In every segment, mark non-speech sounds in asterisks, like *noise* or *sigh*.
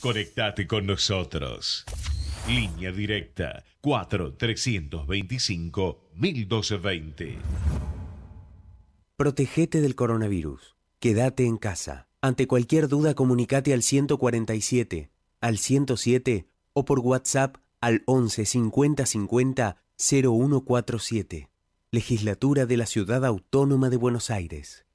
Conectate con nosotros. Línea directa 4-325-1220. Protegete del coronavirus. Quédate en casa. Ante cualquier duda, comunicate al 147, al 107 o por WhatsApp al 11 50 50 0147. Legislatura de la Ciudad Autónoma de Buenos Aires.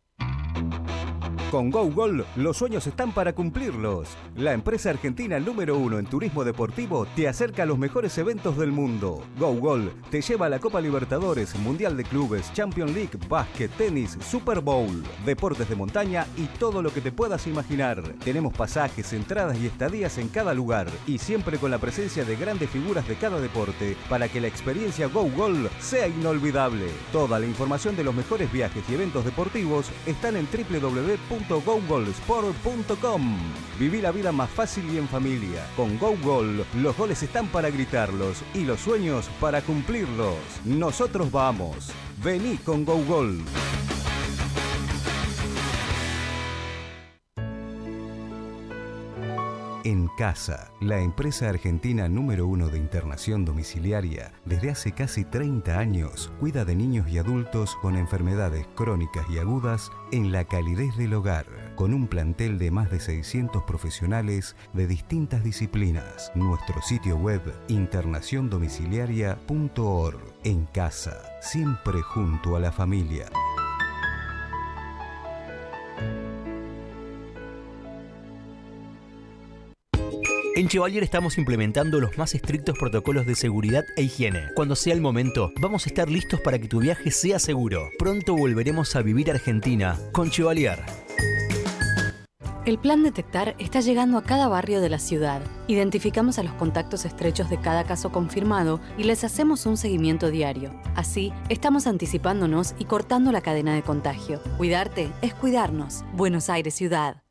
Con GoGol los sueños están para cumplirlos. La empresa argentina número uno en turismo deportivo te acerca a los mejores eventos del mundo. GoGol te lleva a la Copa Libertadores, Mundial de Clubes, Champions League, básquet, tenis, Super Bowl, deportes de montaña y todo lo que te puedas imaginar. Tenemos pasajes, entradas y estadías en cada lugar y siempre con la presencia de grandes figuras de cada deporte para que la experiencia GoGol sea inolvidable. Toda la información de los mejores viajes y eventos deportivos están en www www.gogolsport.com. Viví la vida más fácil y en familia. Con GoGol, los goles están para gritarlos y los sueños para cumplirlos. Nosotros vamos. Vení con GoGol. En Casa, la empresa argentina número uno de internación domiciliaria, desde hace casi 30 años cuida de niños y adultos con enfermedades crónicas y agudas en la calidez del hogar, con un plantel de más de 600 profesionales de distintas disciplinas. Nuestro sitio web internaciondomiciliaria.org. En Casa, siempre junto a la familia. En Chevalier estamos implementando los más estrictos protocolos de seguridad e higiene. Cuando sea el momento, vamos a estar listos para que tu viaje sea seguro. Pronto volveremos a vivir Argentina con Chevalier. El plan Detectar está llegando a cada barrio de la ciudad. Identificamos a los contactos estrechos de cada caso confirmado y les hacemos un seguimiento diario. Así, estamos anticipándonos y cortando la cadena de contagio. Cuidarte es cuidarnos. Buenos Aires Ciudad.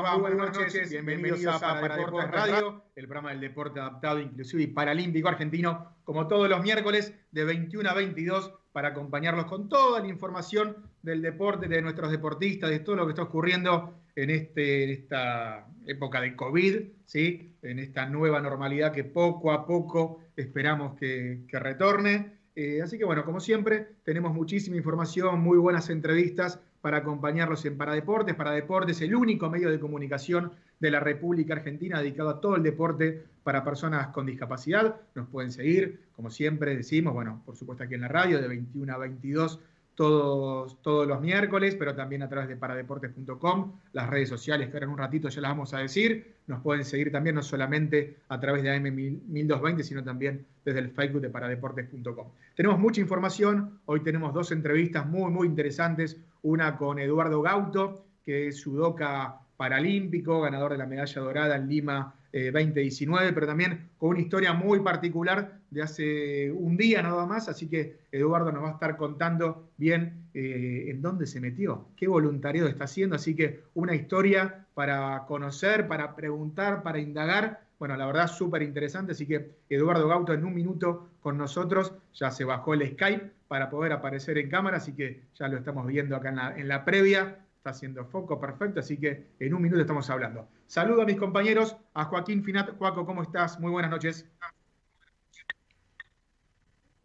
Va? Muy buenas noches. Bienvenidos a Para Deportes Radio, el programa del deporte adaptado, inclusivo y paralímpico argentino, como todos los miércoles de 21 a 22, para acompañarlos con toda la información del deporte, de nuestros deportistas, de todo lo que está ocurriendo en, este, en esta época de COVID, ¿sí? en esta nueva normalidad que poco a poco esperamos que, que retorne. Eh, así que bueno, como siempre, tenemos muchísima información, muy buenas entrevistas para acompañarlos en Paradeportes. Paradeportes, el único medio de comunicación de la República Argentina dedicado a todo el deporte para personas con discapacidad. Nos pueden seguir, como siempre decimos, bueno, por supuesto aquí en la radio, de 21 a 22 todos, todos los miércoles, pero también a través de paradeportes.com, las redes sociales que ahora en un ratito ya las vamos a decir. Nos pueden seguir también no solamente a través de AM1220, sino también desde el Facebook de paradeportes.com. Tenemos mucha información, hoy tenemos dos entrevistas muy, muy interesantes, una con Eduardo Gauto, que es judoka paralímpico, ganador de la medalla dorada en Lima 2019, eh, pero también con una historia muy particular de hace un día nada más, así que Eduardo nos va a estar contando bien eh, en dónde se metió, qué voluntariado está haciendo, así que una historia para conocer, para preguntar, para indagar. Bueno, la verdad súper interesante, así que Eduardo Gauto en un minuto con nosotros, ya se bajó el Skype para poder aparecer en cámara, así que ya lo estamos viendo acá en la, en la previa está haciendo foco perfecto, así que en un minuto estamos hablando. Saludo a mis compañeros, a Joaquín Finat. Juaco, ¿cómo estás? Muy buenas noches.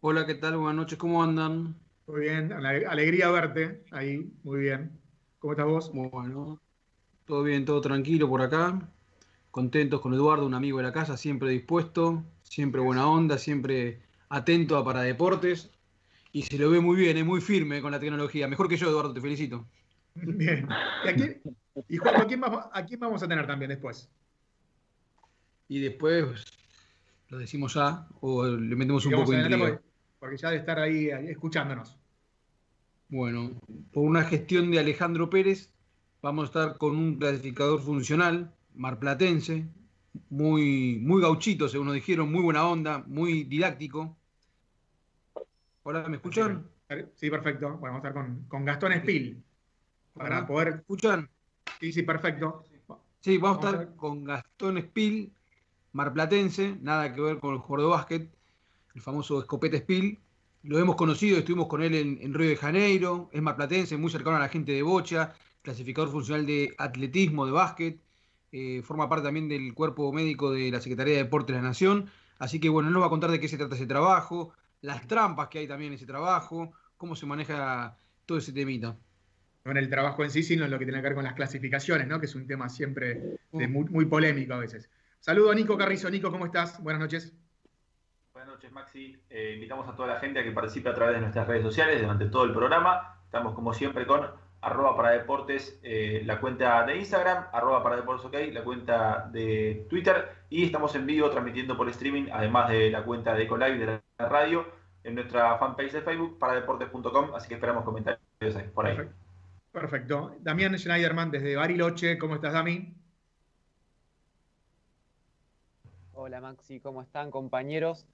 Hola, ¿qué tal? Buenas noches, ¿cómo andan? Muy bien, alegría verte ahí, muy bien. ¿Cómo estás vos? Bueno, todo bien, todo tranquilo por acá. Contentos con Eduardo, un amigo de la casa, siempre dispuesto, siempre buena onda, siempre atento a para deportes. Y se lo ve muy bien, es muy firme con la tecnología. Mejor que yo, Eduardo, te felicito. Bien. ¿Y, Juan, ¿a quién, vamos, a tener también después? Y después lo decimos ya o le metemos un poco de porque, ya de estar ahí, escuchándonos. Bueno, por una gestión de Alejandro Pérez, vamos a estar con un clasificador funcional, marplatense, muy, muy gauchito, según nos dijeron, muy buena onda, muy didáctico. Hola, ¿me escuchan? Sí, perfecto. Bueno, vamos a estar con, con Gastón Espil para poder. ¿Escuchan? Sí, sí, perfecto. Sí, vamos, a estar con Gastón Spill, marplatense, nada que ver con el jugador de básquet, el famoso Escopete Spill. Lo hemos conocido, estuvimos con él en, Río de Janeiro, es marplatense, muy cercano a la gente de Bocha, clasificador funcional de atletismo, de básquet, eh, forma parte también del cuerpo médico de la Secretaría de Deportes de la Nación. Así que bueno, él nos va a contar de qué se trata ese trabajo, las trampas que hay también en ese trabajo, cómo se maneja todo ese temita no en el trabajo en sí, sino en lo que tiene que ver con las clasificaciones, ¿no? que es un tema siempre muy, polémico a veces. Saludo a Nico Carrizo. Nico, ¿cómo estás? Buenas noches. Buenas noches, Maxi. Eh, invitamos a toda la gente a que participe a través de nuestras redes sociales durante todo el programa. Estamos, como siempre, con arroba para deportes, eh, la cuenta de Instagram, arroba para deportes ok, la cuenta de Twitter y estamos en vivo transmitiendo por streaming, además de la cuenta de Ecolive de la radio, en nuestra fanpage de Facebook, paradeportes.com, así que esperamos comentarios por ahí. Perfecto. Damián Schneiderman desde Bariloche. ¿Cómo estás, Dami? Hola, Maxi. ¿Cómo están, compañeros?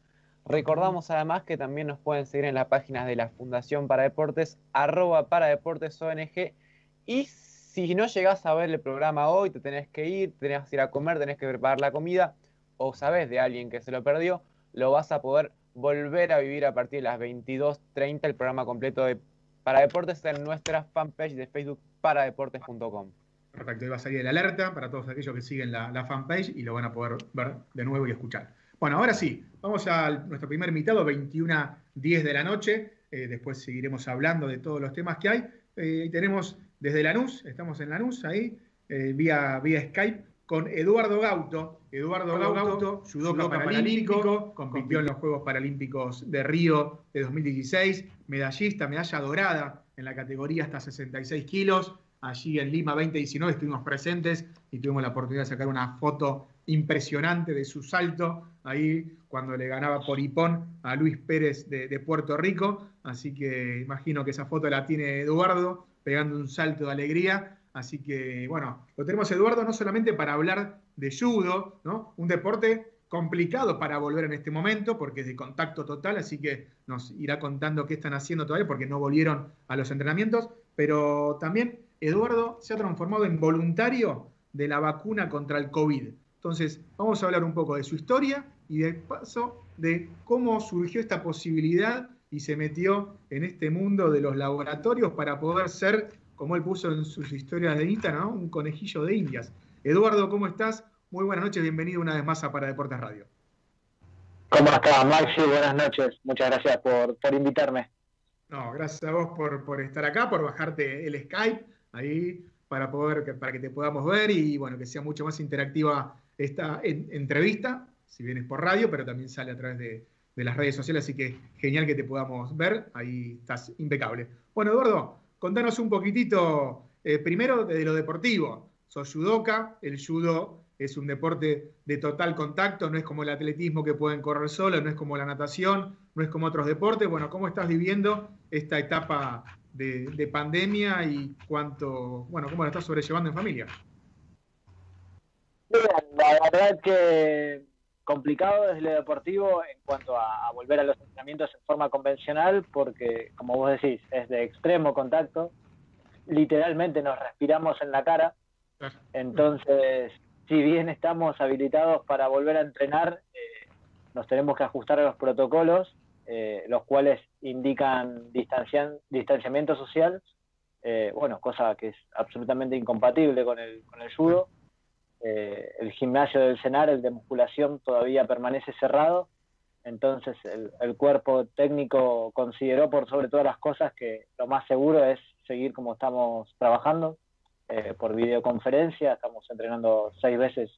Recordamos además que también nos pueden seguir en las páginas de la Fundación para Deportes, arroba para Deportes ONG. Y si no llegás a ver el programa hoy, te tenés que ir, tenés que ir a comer, tenés que preparar la comida, o sabes de alguien que se lo perdió, lo vas a poder volver a vivir a partir de las 22.30 el programa completo de para Deportes en nuestra fanpage de Facebook paradeportes.com. Perfecto, ahí va a salir el alerta para todos aquellos que siguen la, fanpage y lo van a poder ver de nuevo y escuchar. Bueno, ahora sí, vamos a nuestro primer invitado, 21 10 de la noche. Eh, después seguiremos hablando de todos los temas que hay. Eh, tenemos desde Lanús, estamos en Lanús ahí, eh, vía, vía Skype, con Eduardo Gauto. Eduardo Gauto, judoka paralímpico, compitió en los Juegos Paralímpicos de Río de 2016, medallista, medalla dorada en la categoría hasta 66 kilos. Allí en Lima 2019 estuvimos presentes y tuvimos la oportunidad de sacar una foto impresionante de su salto ahí cuando le ganaba por hipón a Luis Pérez de, Puerto Rico. Así que imagino que esa foto la tiene Eduardo pegando un salto de alegría Así que, bueno, lo tenemos Eduardo no solamente para hablar de judo, ¿no? Un deporte complicado para volver en este momento porque es de contacto total, así que nos irá contando qué están haciendo todavía porque no volvieron a los entrenamientos, pero también Eduardo se ha transformado en voluntario de la vacuna contra el COVID. Entonces, vamos a hablar un poco de su historia y de paso de cómo surgió esta posibilidad y se metió en este mundo de los laboratorios para poder ser como él puso en sus historias de Instagram, un conejillo de indias. Eduardo, ¿cómo estás? Muy buenas noches, bienvenido una vez más a Para Deportes Radio. ¿Cómo estás, Maxi? Buenas noches, muchas gracias por, invitarme. No, gracias a vos por, estar acá, por bajarte el Skype ahí para poder para que te podamos ver y bueno, que sea mucho más interactiva esta entrevista, si bien es por radio, pero también sale a través de, las redes sociales, así que genial que te podamos ver, ahí estás impecable. Bueno, Eduardo, contanos un poquitito, eh, primero de lo deportivo. Sos judoka, el judo es un deporte de total contacto, no es como el atletismo que pueden correr solo, no es como la natación, no es como otros deportes. Bueno, ¿cómo estás viviendo esta etapa de, pandemia y cuánto, bueno, cómo la estás sobrellevando en familia? La verdad que complicado desde lo deportivo en cuanto a, volver a los entrenamientos en forma convencional, porque, como vos decís, es de extremo contacto. Literalmente nos respiramos en la cara. Entonces, si bien estamos habilitados para volver a entrenar, eh, nos tenemos que ajustar a los protocolos, eh, los cuales indican distanciamiento social, eh, bueno, cosa que es absolutamente incompatible con el, con el judo. Eh, el gimnasio del cenar, el de musculación, todavía permanece cerrado. Entonces el, cuerpo técnico consideró por sobre todas las cosas que lo más seguro es seguir como estamos trabajando eh, por videoconferencia. Estamos entrenando seis veces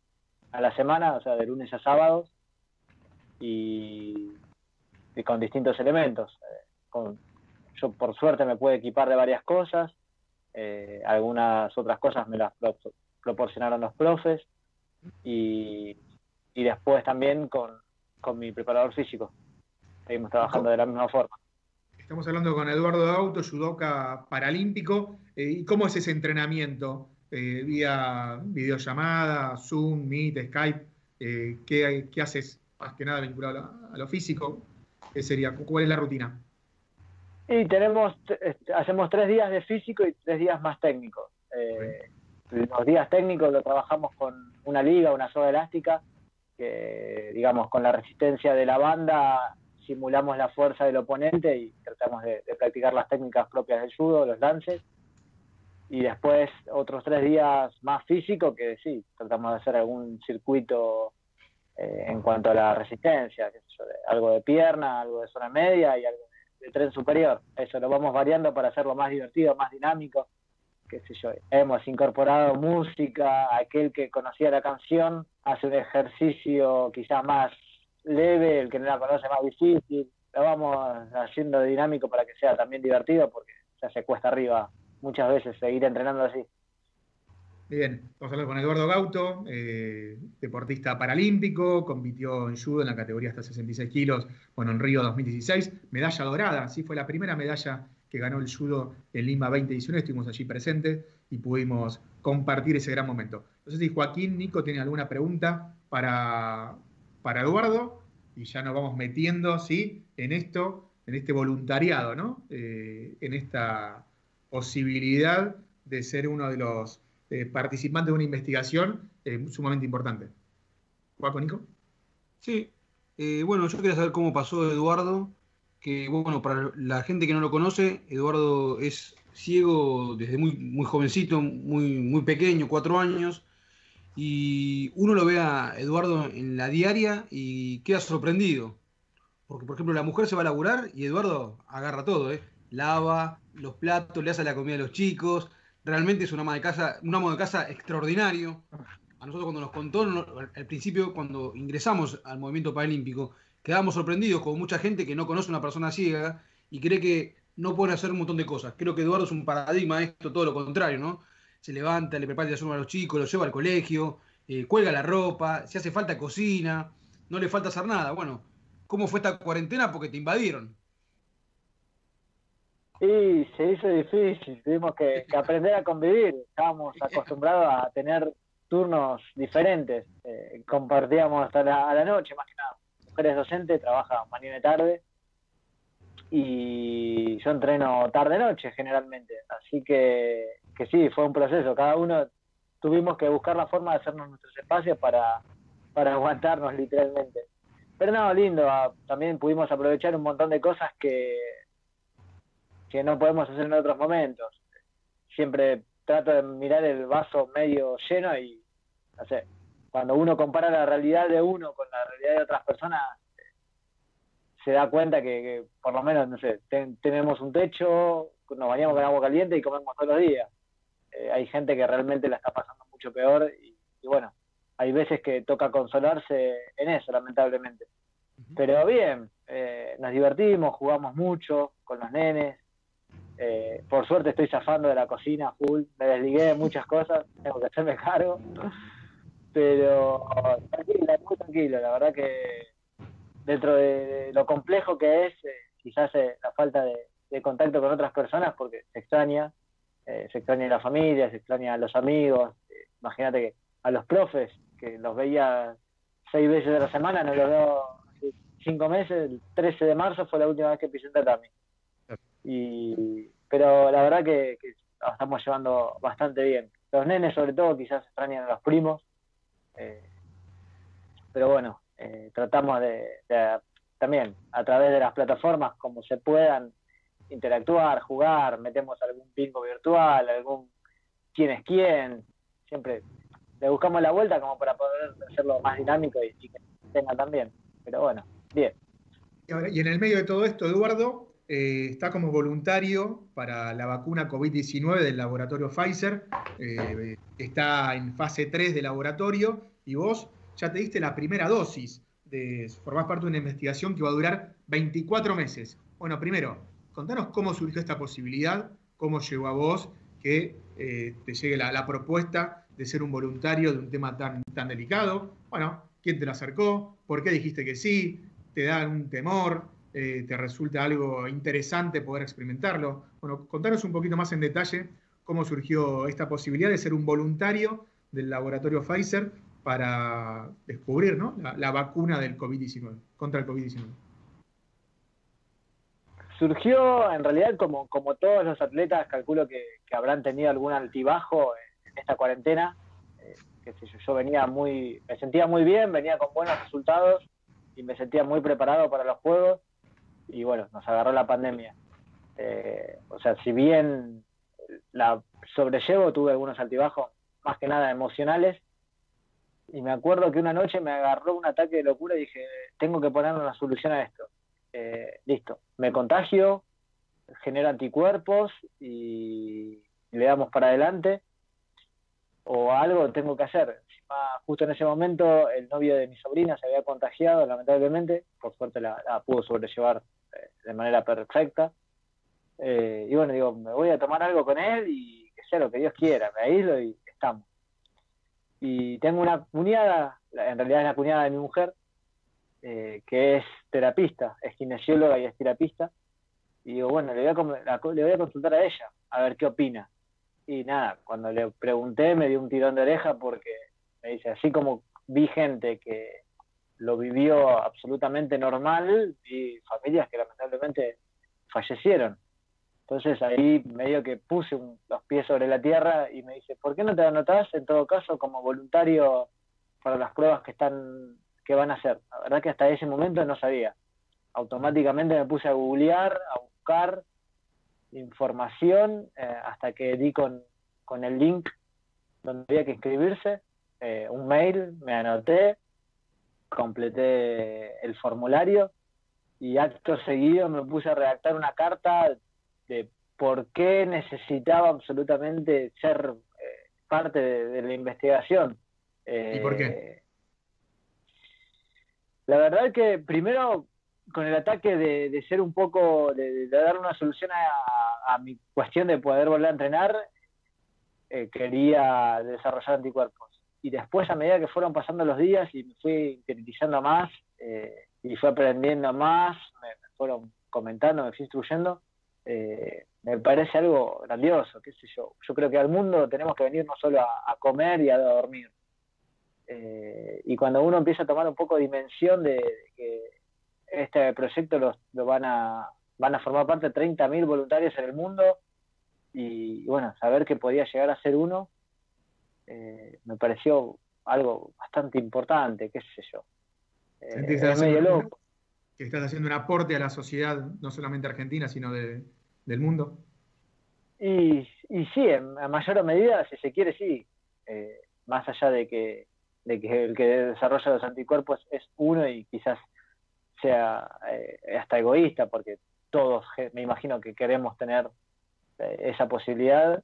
a la semana, o sea, de lunes a sábados y, con distintos elementos. Eh, yo por suerte me puedo equipar de varias cosas, algunas otras cosas me las proporcionaron los profes y, después también con, mi preparador físico. Seguimos trabajando de la misma forma. Estamos hablando con Eduardo Auto, judoka paralímpico. Eh, ¿Y cómo es ese entrenamiento? Eh, vía videollamada, Zoom, Meet, Skype. Eh, ¿qué, ¿qué, haces más que nada vinculado a lo, físico? ¿Qué sería? ¿Cuál es la rutina? Y tenemos, hacemos tres días de físico y tres días más técnicos. Los días técnicos lo trabajamos con una liga, una soga elástica, que digamos con la resistencia de la banda simulamos la fuerza del oponente y tratamos de, practicar las técnicas propias del judo, los lances. Y después otros tres días más físico, que sí, tratamos de hacer algún circuito eh, en cuanto a la resistencia, algo de pierna, algo de zona media y algo de tren superior. Eso lo vamos variando para hacerlo más divertido, más dinámico qué sé yo, hemos incorporado música, aquel que conocía la canción hace un ejercicio quizás más leve, el que no la conoce más difícil, lo vamos haciendo dinámico para que sea también divertido porque ya se cuesta arriba muchas veces seguir entrenando así. Bien, vamos a hablar con Eduardo Gauto, eh, deportista paralímpico, compitió en judo en la categoría hasta 66 kilos, bueno, en Río 2016, medalla dorada, sí fue la primera medalla que ganó el judo en Lima 2019, estuvimos allí presentes y pudimos compartir ese gran momento. No sé si Joaquín, Nico, tiene alguna pregunta para, para Eduardo y ya nos vamos metiendo ¿sí? en esto, en este voluntariado, ¿no? Eh, en esta posibilidad de ser uno de los eh, participantes de una investigación eh, sumamente importante. Joaquín, Nico. Sí, bueno, yo quería saber cómo pasó Eduardo que, bueno, para la gente que no lo conoce, Eduardo es ciego desde muy, muy jovencito, muy, muy pequeño, cuatro años, y uno lo ve a Eduardo en la diaria y queda sorprendido. Porque, por ejemplo, la mujer se va a laburar y Eduardo agarra todo, ¿eh? Lava los platos, le hace la comida a los chicos. Realmente es un ama de casa, un amo de casa extraordinario. A nosotros cuando nos contó al principio, cuando ingresamos al movimiento paralímpico, quedamos sorprendidos con mucha gente que no conoce a una persona ciega y cree que no puede hacer un montón de cosas. Creo que Eduardo es un paradigma esto, todo lo contrario, ¿no? Se levanta, le prepara el desayuno a los chicos, los lleva al colegio, eh, cuelga la ropa, si hace falta cocina, no le falta hacer nada. Bueno, ¿cómo fue esta cuarentena? Porque te invadieron. Sí, se hizo difícil, tuvimos que, aprender a convivir, estábamos *laughs* acostumbrados a tener turnos diferentes, eh, compartíamos hasta la, a la noche más que nada eres docente, trabaja mañana y tarde. Y yo entreno tarde-noche generalmente. Así que, que sí, fue un proceso. Cada uno tuvimos que buscar la forma de hacernos nuestros espacios para, para *laughs* aguantarnos literalmente. Pero no, lindo. Ah, también pudimos aprovechar un montón de cosas que, que no podemos hacer en otros momentos. Siempre trato de mirar el vaso medio lleno y, no sé, cuando uno compara la realidad de uno con la realidad de otras personas, se da cuenta que, por lo menos, no sé, tenemos un techo, nos bañamos con agua caliente y comemos todos los días. Eh, hay gente que realmente la está pasando mucho peor y, bueno, hay veces que toca consolarse en eso, lamentablemente. Pero bien, eh, nos divertimos, jugamos mucho con los nenes. Eh, por suerte estoy zafando de la cocina full, me desligué de muchas cosas, tengo que hacerme cargo. Pero tranquilo, muy tranquilo, la verdad que dentro de lo complejo que es, eh, quizás la falta de, contacto con otras personas, porque se extraña, se extraña la familia, se extraña a los amigos, imagínate que a los profes, que los veía seis veces a la semana, no los veo cinco meses, el 13 de marzo fue la última vez que pisé un tatami. Y, pero la verdad que, estamos llevando bastante bien. Los nenes sobre todo quizás extrañan a los primos, eh, pero bueno, eh, tratamos de, también a través de las plataformas como se puedan interactuar, jugar, metemos algún bingo virtual, algún quién es quién, siempre le buscamos la vuelta como para poder hacerlo más dinámico y, que tenga también. Pero bueno, bien. Y en el medio de todo esto, Eduardo, eh, está como voluntario para la vacuna COVID-19 del laboratorio Pfizer. Eh, está en fase 3 de laboratorio y vos ya te diste la primera dosis. De, formás parte de una investigación que va a durar 24 meses. Bueno, primero, contanos cómo surgió esta posibilidad, cómo llegó a vos que eh, te llegue la propuesta de ser un voluntario de un tema tan, tan delicado. Bueno, ¿quién te lo acercó? ¿Por qué dijiste que sí? ¿Te da un temor? Eh, ¿Te resulta algo interesante poder experimentarlo? Bueno, contanos un poquito más en detalle cómo surgió esta posibilidad de ser un voluntario del laboratorio Pfizer para descubrir la, vacuna del COVID-19, contra el COVID-19. Surgió en realidad como, como todos los atletas, calculo que, que habrán tenido algún altibajo esta cuarentena. Eh, yo, venía muy, me sentía muy bien, venía con buenos resultados y me sentía muy preparado para los juegos y bueno, nos agarró la pandemia. Eh, o sea, si bien la sobrellevo, tuve algunos altibajos, más que nada emocionales, y me acuerdo que una noche me agarró un ataque de locura y dije, tengo que poner una solución a esto. Eh, listo, me contagio, genero anticuerpos y le damos para adelante o algo tengo que hacer. Justo en ese momento el novio de mi sobrina se había contagiado, lamentablemente, por suerte la, pudo sobrellevar de manera perfecta. Eh, y bueno, digo, me voy a tomar algo con él y que sea lo que Dios quiera, me aíslo y estamos. Y tengo una cuñada, en realidad es la cuñada de mi mujer, eh, que es terapista, es kinesióloga y es terapista. Y digo, bueno, le voy, a, le voy a consultar a ella, a ver qué opina. Y nada, cuando le pregunté me dio un tirón de oreja porque me dice, así como vi gente que lo vivió absolutamente normal, y familias que lamentablemente fallecieron. Entonces ahí medio que puse los pies sobre la tierra y me dice, ¿por qué no te anotás en todo caso como voluntario para las pruebas que están que van a hacer? La verdad que hasta ese momento no sabía. Automáticamente me puse a googlear, a buscar información eh, hasta que di con, el link donde había que inscribirse, eh, un mail, me anoté, completé el formulario y acto seguido me puse a redactar una carta de por qué necesitaba absolutamente ser eh, parte de, la investigación. ¿Y por qué? La verdad que primero con el ataque de, ser un poco, de, dar una solución a, mi cuestión de poder volver a entrenar, eh, quería desarrollar anticuerpos. Y después, a medida que fueron pasando los días y me fui sintetizando más eh, y fui aprendiendo más, me, fueron comentando, me fui instruyendo, eh, me parece algo grandioso, qué sé yo. Yo creo que al mundo tenemos que venir no solo a, comer y a dormir. y cuando uno empieza a tomar un poco de dimensión de que este proyecto lo, van a van a formar parte de 30.000 voluntarios en el mundo y, bueno, saber que podía llegar a ser uno eh, me pareció algo bastante importante, qué sé yo. Eh, que estás haciendo un aporte a la sociedad, no solamente argentina, sino del mundo. Y, y sí, en, mayor medida, si se quiere, sí. Eh, más allá de que, de que el que desarrolla los anticuerpos es uno y quizás sea eh, hasta egoísta, porque todos me imagino que queremos tener eh, esa posibilidad.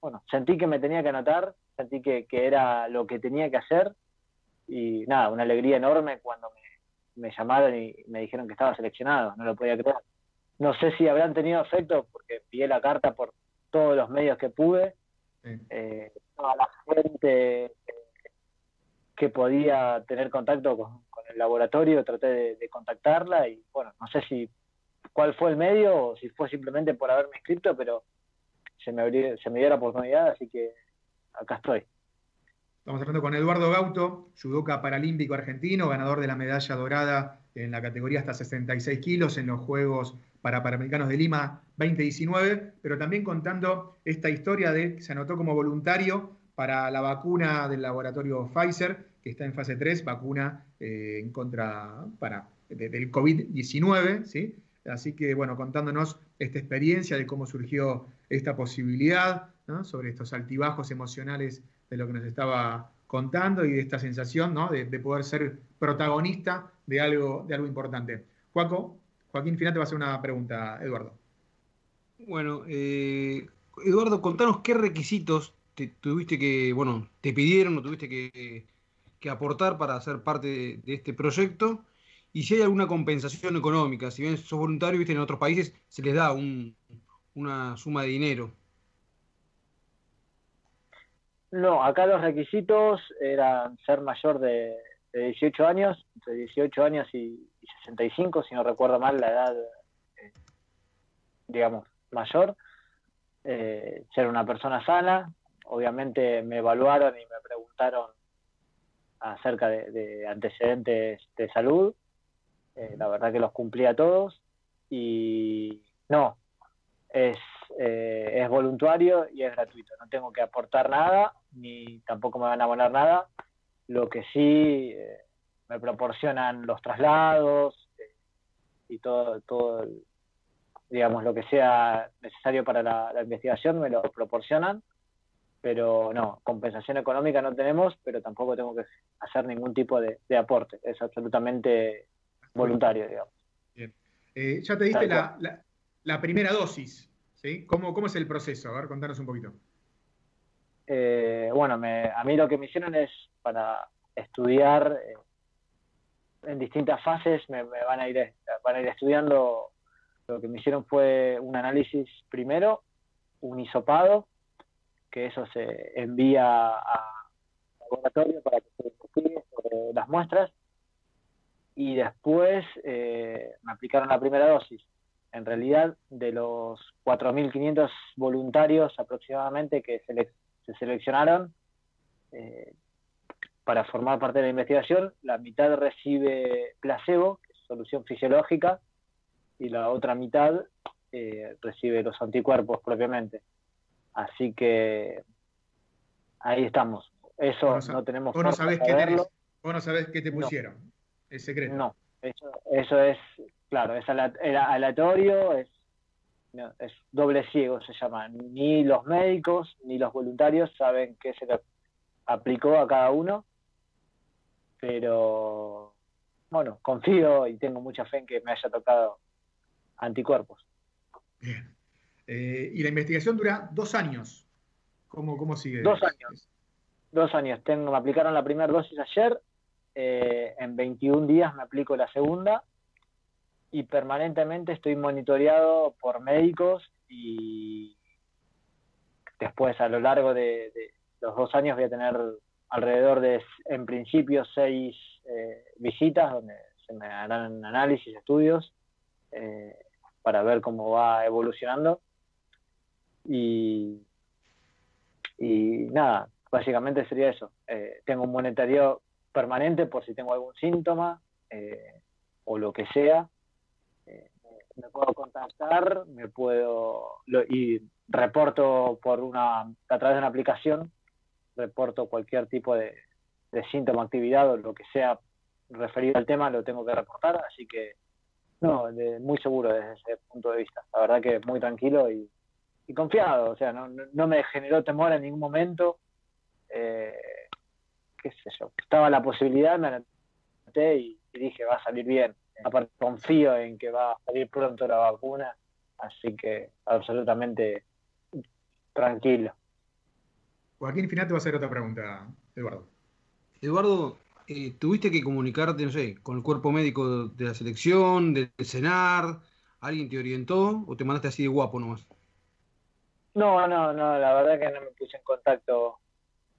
Bueno, sentí que me tenía que anotar, sentí que, era lo que tenía que hacer. Y nada, una alegría enorme cuando me, me llamaron y me dijeron que estaba seleccionado, no lo podía creer. No sé si habrán tenido efecto porque envié la carta por todos los medios que pude, eh, toda la gente que podía tener contacto con, el laboratorio, traté de, contactarla y bueno, no sé si cuál fue el medio o si fue simplemente por haberme inscrito, pero se me, abrió, se me dio la oportunidad, así que acá estoy. Estamos hablando con Eduardo Gauto, judoka paralímpico argentino, ganador de la medalla dorada en la categoría hasta 66 kilos en los Juegos para Panamericanos de Lima 2019, pero también contando esta historia de que se anotó como voluntario para la vacuna del laboratorio Pfizer, que está en fase 3, vacuna eh, en contra para, del COVID-19, ¿sí? Así que, bueno, contándonos esta experiencia de cómo surgió esta posibilidad, sobre estos altibajos emocionales de lo que nos estaba contando y de esta sensación ¿no? de, poder ser protagonista de algo, de algo importante. Juaco, Joaquín Final te va a hacer una pregunta, Eduardo. Bueno, eh, Eduardo, contanos qué requisitos te tuviste que, bueno, te pidieron o tuviste que, aportar para ser parte de, este proyecto y si hay alguna compensación económica. Si bien sos voluntario, viste, en otros países se les da una suma de dinero. No, acá los requisitos eran ser mayor de, 18 años, entre 18 años y, 65, si no recuerdo mal la edad, eh, digamos, mayor, eh, ser una persona sana. Obviamente me evaluaron y me preguntaron acerca de, antecedentes de salud. Eh, la verdad que los cumplí a todos. Y no, es, es voluntario y es gratuito. No tengo que aportar nada ni tampoco me van a abonar nada. Lo que sí eh, me proporcionan los traslados eh, y todo, todo digamos, lo que sea necesario para la, investigación me lo proporcionan, pero no, compensación económica no tenemos, pero tampoco tengo que hacer ningún tipo de, aporte, es absolutamente voluntario, digamos. Bien. Eh, ya te diste la, la, primera dosis, ¿sí? ¿Cómo, ¿Cómo es el proceso? A ver, contanos un poquito. Eh, bueno, a mí lo que me hicieron es para estudiar eh, en distintas fases, me, van, a ir, van a ir estudiando, lo que me hicieron fue un análisis primero, un hisopado, que eso se envía a laboratorio para que se investigue sobre las muestras, y después eh, me aplicaron la primera dosis. En realidad, de los 4.500 voluntarios aproximadamente que se seleccionaron eh, para formar parte de la investigación. La mitad recibe placebo, que es solución fisiológica, y la otra mitad eh, recibe los anticuerpos propiamente. Así que ahí estamos. Eso no tenemos vos no sabés qué tenés, vos no sabés qué te pusieron. Es secreto. No, eso, eso es, claro, es aleatorio, es es doble ciego se llama. Ni los médicos ni los voluntarios saben qué se le aplicó a cada uno, pero bueno, confío y tengo mucha fe en que me haya tocado anticuerpos. Bien. Eh, y la investigación dura dos años. ¿Cómo, cómo sigue? Dos años. Dos años. Tengo, me aplicaron la primera dosis ayer. Eh, en 21 días me aplico la segunda y permanentemente estoy monitoreado por médicos y después a lo largo de, los dos años voy a tener alrededor de, en principio, seis eh, visitas donde se me harán análisis, estudios, eh, para ver cómo va evolucionando. Y, y nada, básicamente sería eso. Eh, tengo un monitoreo permanente por si tengo algún síntoma o lo que sea me puedo contactar, me puedo y reporto por una a través de una aplicación, reporto cualquier tipo de, síntoma, actividad o lo que sea referido al tema, lo tengo que reportar, así que no, muy seguro desde ese punto de vista. La verdad que muy tranquilo y, confiado, o sea, no, no, me generó temor en ningún momento. Eh, qué sé yo, estaba la posibilidad, me anoté y dije, va a salir bien aparte confío en que va a salir pronto la vacuna, así que absolutamente tranquilo. Joaquín Final te va a hacer otra pregunta, Eduardo. Eduardo, eh, ¿tuviste que comunicarte, no sé, con el cuerpo médico de la selección, del CENAR? ¿Alguien te orientó o te mandaste así de guapo nomás? No, no, no, la verdad que no me puse en contacto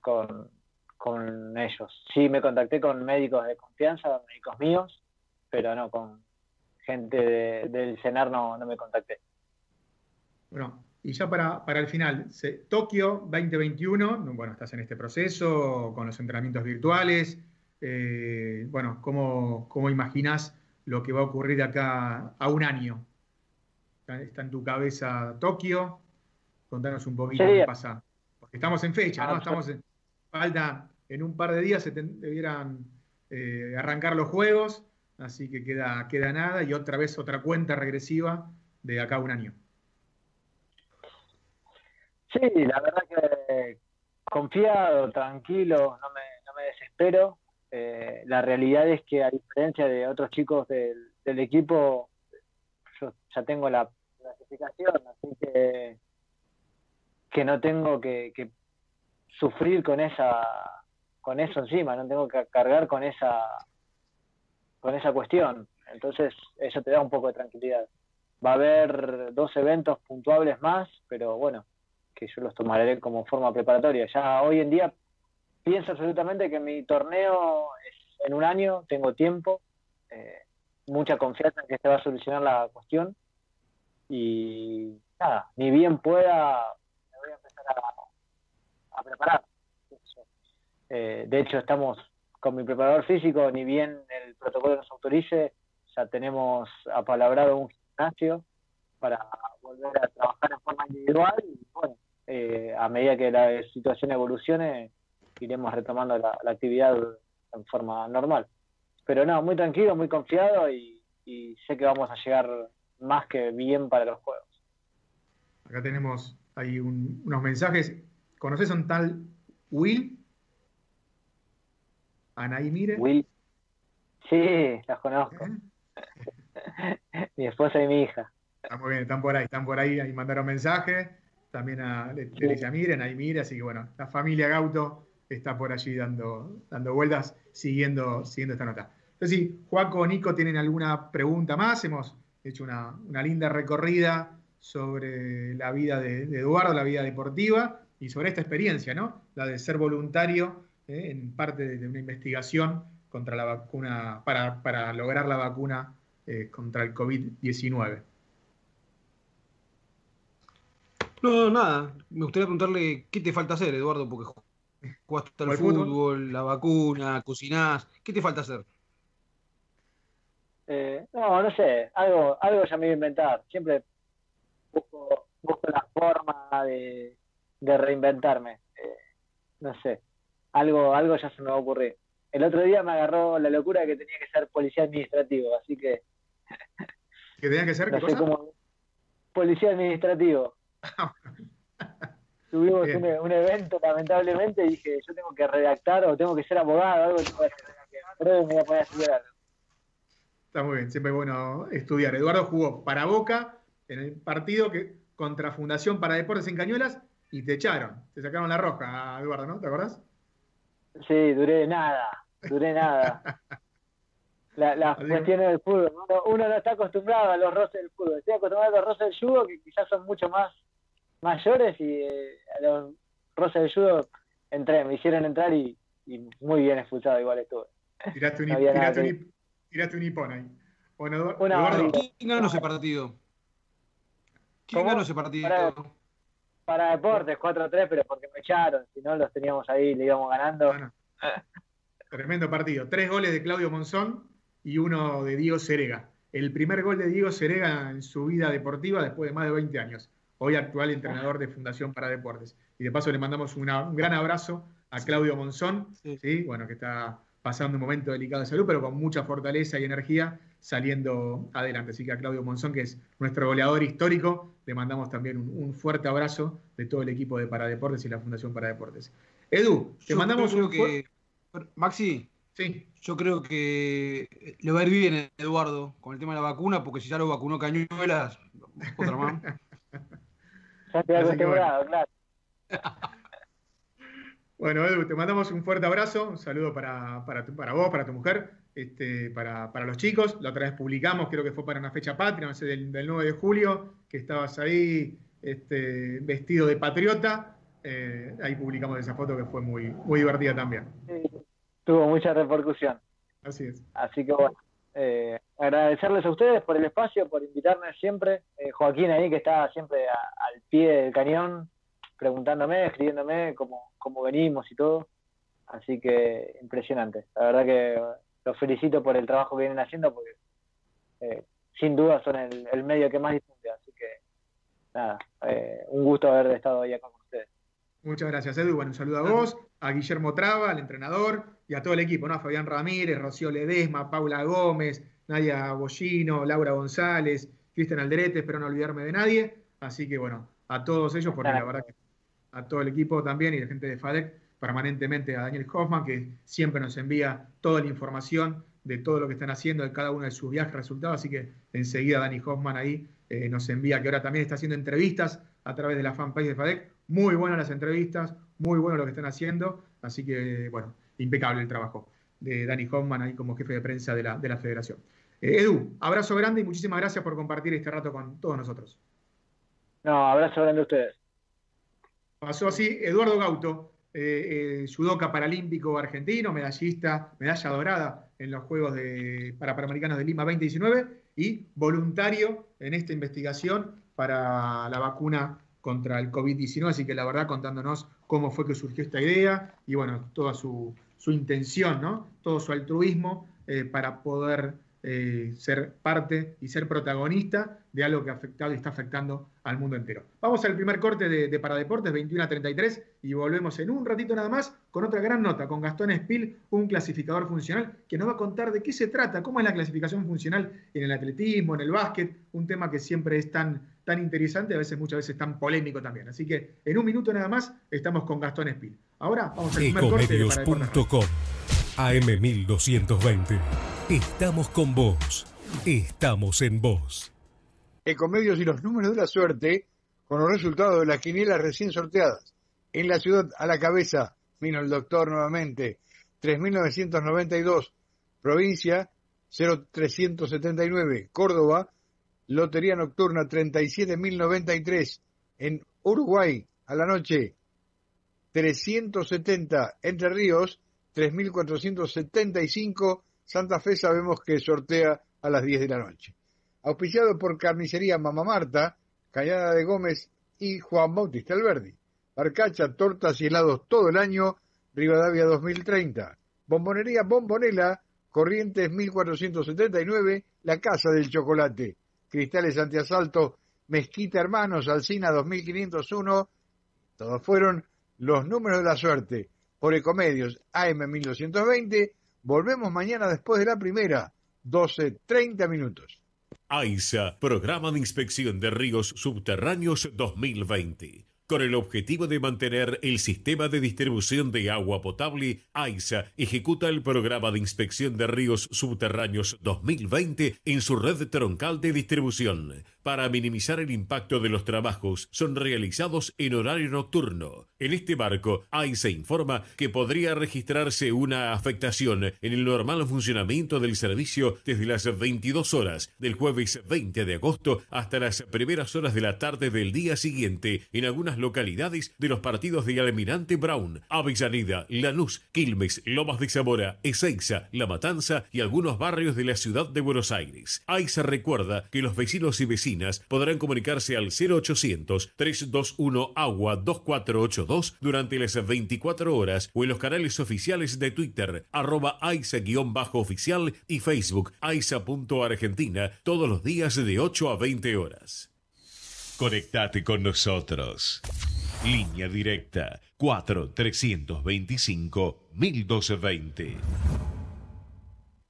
con, con ellos. Sí me contacté con médicos de confianza, médicos míos, pero no con gente de- del CENAR no, no me contacté. Bueno, y ya para, para el final, se- Tokio 2021, no, bueno, estás en este proceso con los entrenamientos virtuales. eh, bueno, ¿cómo, cómo imaginás lo que va a ocurrir de acá a un año? ¿Está, está en tu cabeza Tokio? Contanos un poquito Sí. qué pasa. Porque estamos en fecha, ¿no? Ah, Estamos en, falta, en un par de días se debieran eh, arrancar los juegos, así que queda, queda nada y otra vez otra cuenta regresiva de acá a un año. Sí, la verdad que confiado, tranquilo, no me, desespero. Eh, la realidad es que a diferencia de otros chicos del, equipo, yo ya tengo la clasificación, así que, que no tengo que sufrir con esa con eso encima, no tengo que cargar con esa con esa cuestión. Entonces, eso te da un poco de tranquilidad. Va a haber dos eventos puntuables más, pero bueno, que yo los tomaré como forma preparatoria. Ya hoy en día pienso absolutamente que mi torneo es en un año, tengo tiempo, eh, mucha confianza en que se va a solucionar la cuestión y nada, ni bien pueda, me voy a empezar a, a preparar. Eh, de hecho, estamos con mi preparador físico, ni bien el protocolo nos autorice, ya tenemos apalabrado un gimnasio para volver a trabajar en forma individual y bueno, eh, a medida que la situación evolucione, iremos retomando la, actividad en forma normal. Pero no, muy tranquilo, muy confiado y, sé que vamos a llegar más que bien para los juegos. Acá tenemos ahí un- unos mensajes. ¿Conoces a un tal Will? Anaí Mire. Will. Sí, las conozco. *laughs* mi esposa y mi hija. Está muy bien, están por ahí, están por ahí, ahí mandaron mensajes. También a Le- Leticia Mire, Anaí Mire, así que bueno, la familia Gauto está por allí dando, dando vueltas, siguiendo, siguiendo esta nota. Entonces, sí, Juaco, Nico, ¿tienen alguna pregunta más? Hemos hecho una, una linda recorrida sobre la vida de, de Eduardo, la vida deportiva y sobre esta experiencia, ¿no? La de ser voluntario eh, en parte de, de una investigación contra la vacuna, para, para lograr la vacuna eh, contra el COVID-19. No, nada. Me gustaría preguntarle qué te falta hacer, Eduardo, porque ju- jugaste al ¿Al fútbol, fútbol? la vacuna, cocinás. ¿Qué te falta hacer? Eh, no, no sé, algo, algo ya me voy a inventar. Siempre busco, busco la forma de, de reinventarme. Eh, no sé, algo, algo ya se me va a ocurrir. El otro día me agarró la locura de que tenía que ser policía administrativo, así que *laughs* ¿Que tenía que ser qué no sé cosa? cómo. Policía administrativo. *laughs* Tuvimos un, un evento, lamentablemente, y dije, yo tengo que redactar o tengo que ser abogado, algo tengo que hacer. Me voy a a estudiar algo. Está muy bien, siempre es bueno estudiar. Eduardo jugó para Boca en el partido que contra Fundación para Deportes en Cañuelas y te echaron. Te sacaron la roja, Eduardo, ¿no? ¿Te acordás? Sí, duré nada, duré nada. *laughs* La- las cuestiones del fútbol. Uno, uno no está acostumbrado a los roces del fútbol. Estoy acostumbrado a los roces del judo, que quizás son mucho más mayores, y eh, a los roces del judo entré, me hicieron entrar y, y muy bien expulsado igual estuve. Tiraste un, No había nada tiraste un, que- tiraste un hipón ahí. Bueno, Eduardo. ¿Quién ganó ese partido? ¿Quién ¿Cómo? ganó ese partido? Para- Para deportes, 4-3, pero porque me echaron. Si no, los teníamos ahí, le íbamos ganando. Bueno, tremendo partido. Tres goles de Claudio Monzón y uno de Diego Serega. El primer gol de Diego Serega en su vida deportiva después de más de 20 años. Hoy actual entrenador de Fundación para Deportes. Y de paso le mandamos una- un gran abrazo a Claudio Monzón, Sí. ¿sí? bueno, que está pasando un momento delicado de salud, pero con mucha fortaleza y energía saliendo adelante. Así que a Claudio Monzón, que es nuestro goleador histórico, le mandamos también un, un fuerte abrazo de todo el equipo de Paradeportes y la Fundación Paradeportes. Edu, te Yo mandamos creo un que. Maxi, Sí, yo creo que le va a ir bien a Eduardo con el tema de la vacuna, porque si ya lo vacunó Cañuelas, otra más. *laughs* Ya Así que acostumbrado, claro. *laughs* Bueno, Edu, te mandamos un fuerte abrazo, un saludo para, para, para vos, para tu mujer, este, para, para, los chicos. La otra vez publicamos, creo que fue para una fecha patria, no sé, del, del 9 de julio, que estabas ahí este, vestido de patriota. Eh, ahí publicamos esa foto que fue muy, muy divertida también. Sí, tuvo mucha repercusión. Así es. Así que bueno, eh, agradecerles a ustedes por el espacio, por invitarme siempre. Eh, Joaquín ahí que está siempre a, al pie del cañón, preguntándome, escribiéndome cómo, cómo venimos y todo. Así que impresionante. La verdad que los felicito por el trabajo que vienen haciendo porque eh, sin duda son el, el, medio que más difunde. Así que nada, eh, un gusto haber estado ahí acá con ustedes. Muchas gracias, Edu. Bueno, un saludo a vos, a Guillermo Traba, al entrenador, y a todo el equipo, ¿no? A Fabián Ramírez, Rocío Ledesma, Paula Gómez, Nadia Bollino, Laura González, Cristian Alderete, espero no olvidarme de nadie. Así que bueno, a todos ellos, porque la verdad que a todo el equipo también y la gente de FADEC, permanentemente a Daniel Hoffman, que siempre nos envía toda la información de todo lo que están haciendo, de cada uno de sus viajes, resultados. Así que enseguida Dani Hoffman ahí eh, nos envía, que ahora también está haciendo entrevistas a través de la fanpage de FADEC. Muy buenas las entrevistas, muy bueno lo que están haciendo. Así que, bueno, impecable el trabajo de Dani Hoffman ahí como jefe de prensa de la, de la federación. Eh, Edu, abrazo grande y muchísimas gracias por compartir este rato con todos nosotros. No, abrazo grande a ustedes. Pasó así Eduardo Gauto, eh, eh, paralímpico argentino, medallista, medalla dorada en los Juegos de, para Panamericanos de Lima 2019 y voluntario en esta investigación para la vacuna contra el COVID-19. Así que la verdad contándonos cómo fue que surgió esta idea y bueno, toda su, su intención, ¿no? todo su altruismo eh, para poder eh, ser parte y ser protagonista de algo que ha afectado y está afectando al mundo entero. Vamos al primer corte de, de Paradeportes, 21 a 33, y volvemos en un ratito nada más con otra gran nota, con Gastón Spill, un clasificador funcional, que nos va a contar de qué se trata, cómo es la clasificación funcional en el atletismo, en el básquet, un tema que siempre es tan, tan interesante, a veces muchas veces tan polémico también. Así que en un minuto nada más estamos con Gastón Spill. Ahora vamos al primer corte de Ecomedios.com AM1220. Estamos con vos. Estamos en vos. Ecomedios y los números de la suerte con los resultados de las quinielas recién sorteadas. En la ciudad a la cabeza vino el doctor nuevamente. 3.992. Provincia 0379. Córdoba. Lotería nocturna 37.093. En Uruguay a la noche 370. Entre Ríos 3.475. Santa Fe sabemos que sortea a las 10 de la noche. Auspiciado por Carnicería Mamá Marta, Cañada de Gómez y Juan Bautista Alberdi. Barcacha, tortas y helados todo el año, Rivadavia 2030. Bombonería Bombonela, Corrientes 1479, La Casa del Chocolate. Cristales Antiasalto, Mezquita Hermanos, Alcina 2501. Todos fueron los números de la suerte por Ecomedios AM 1220. Volvemos mañana después de la primera, 12.30 minutos. AISA, Programa de Inspección de Ríos Subterráneos 2020. Con el objetivo de mantener el sistema de distribución de agua potable, AISA ejecuta el programa de inspección de ríos subterráneos 2020 en su red troncal de distribución. Para minimizar el impacto de los trabajos, son realizados en horario nocturno. En este marco, AISA informa que podría registrarse una afectación en el normal funcionamiento del servicio desde las 22 horas del jueves 20 de agosto hasta las primeras horas de la tarde del día siguiente en algunas localidades de los partidos de Almirante Brown, Avellaneda, Lanús, Quilmes, Lomas de Zamora, Ezeiza, La Matanza y algunos barrios de la ciudad de Buenos Aires. AISA recuerda que los vecinos y vecinas podrán comunicarse al 0800-321 Agua 2482 durante las 24 horas o en los canales oficiales de Twitter, arroba AISA-oficial y Facebook AISA.argentina todos los días de 8 a 20 horas. Conectate con nosotros. Línea directa 4-325-1220.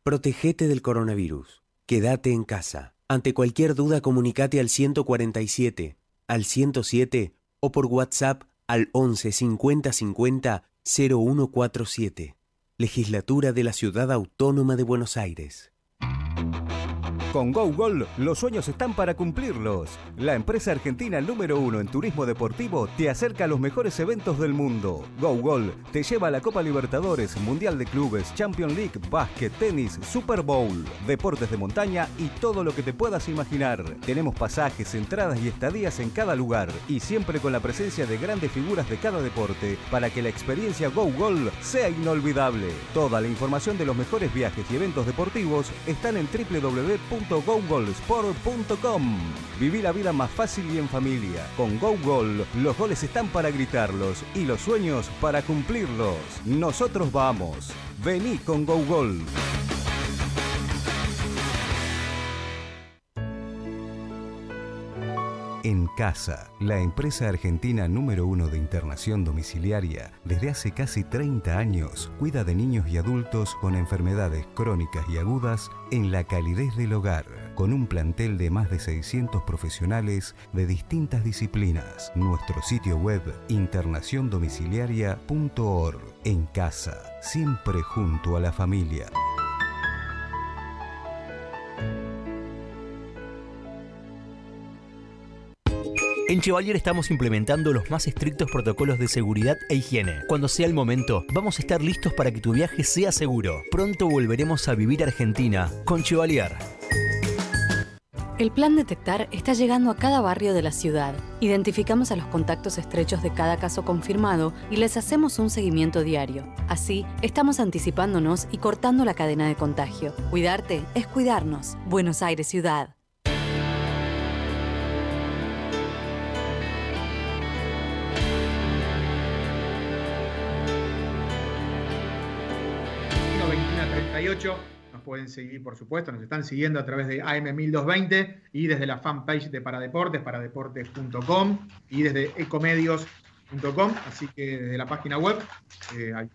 Protegete del coronavirus. Quédate en casa. Ante cualquier duda comunicate al 147, al 107 o por WhatsApp al 11 50 50 0147. Legislatura de la Ciudad Autónoma de Buenos Aires. Con GoGol los sueños están para cumplirlos. La empresa argentina número uno en turismo deportivo te acerca a los mejores eventos del mundo. GoGol te lleva a la Copa Libertadores, Mundial de Clubes, Champions League, básquet, tenis, Super Bowl, deportes de montaña y todo lo que te puedas imaginar. Tenemos pasajes, entradas y estadías en cada lugar y siempre con la presencia de grandes figuras de cada deporte para que la experiencia GoGol sea inolvidable. Toda la información de los mejores viajes y eventos deportivos están en www www.gogolsport.com. Viví la vida más fácil y en familia. Con GoGol, los goles están para gritarlos y los sueños para cumplirlos. Nosotros vamos. Vení con GoGol. En Casa, la empresa argentina número uno de internación domiciliaria, desde hace casi 30 años cuida de niños y adultos con enfermedades crónicas y agudas en la calidez del hogar, con un plantel de más de 600 profesionales de distintas disciplinas. Nuestro sitio web internaciondomiciliaria.org. En Casa, siempre junto a la familia. En Chevalier estamos implementando los más estrictos protocolos de seguridad e higiene. Cuando sea el momento, vamos a estar listos para que tu viaje sea seguro. Pronto volveremos a vivir Argentina con Chevalier. El plan Detectar está llegando a cada barrio de la ciudad. Identificamos a los contactos estrechos de cada caso confirmado y les hacemos un seguimiento diario. Así, estamos anticipándonos y cortando la cadena de contagio. Cuidarte es cuidarnos. Buenos Aires Ciudad. Nos pueden seguir, por supuesto, nos están siguiendo a través de AM1220 y desde la fanpage de Paradeportes, paradeportes.com y desde ecomedios.com. Así que desde la página web, eh, ahí,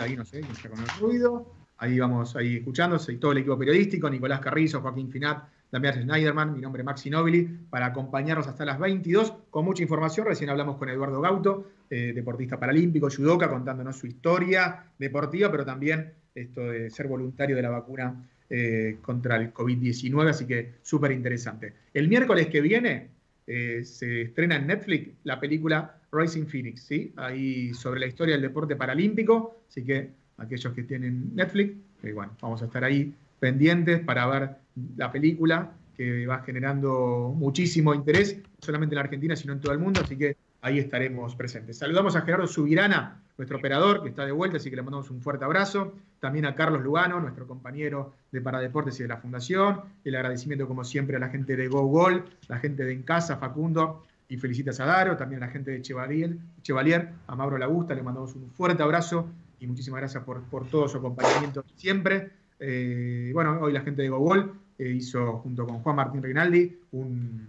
ahí, no sé, está con el ruido. Ahí vamos ahí escuchándose y todo el equipo periodístico, Nicolás Carrizo, Joaquín Finat, Damián Schneiderman, mi nombre es Maxi Nobili, para acompañarnos hasta las 22 con mucha información. Recién hablamos con Eduardo Gauto, eh, deportista paralímpico, judoka, contándonos su historia deportiva, pero también esto de ser voluntario de la vacuna eh, contra el COVID-19, así que súper interesante. El miércoles que viene eh, se estrena en Netflix la película Racing Phoenix, ¿sí? Ahí sobre la historia del deporte paralímpico, así que aquellos que tienen Netflix, eh, bueno, vamos a estar ahí pendientes para ver la película que va generando muchísimo interés, no solamente en Argentina, sino en todo el mundo, así que ahí estaremos presentes. Saludamos a Gerardo Subirana, nuestro operador, que está de vuelta, así que le mandamos un fuerte abrazo. También a Carlos Lugano, nuestro compañero de Paradeportes y de la Fundación. El agradecimiento, como siempre, a la gente de GoGol, la gente de En Casa, Facundo, y felicitas a Daro, también a la gente de Chevalier, Chevalier a Mauro Lagusta, le mandamos un fuerte abrazo y muchísimas gracias por, todo su acompañamiento siempre. Eh, bueno, hoy la gente de GoGol eh, hizo junto con Juan Martín Rinaldi un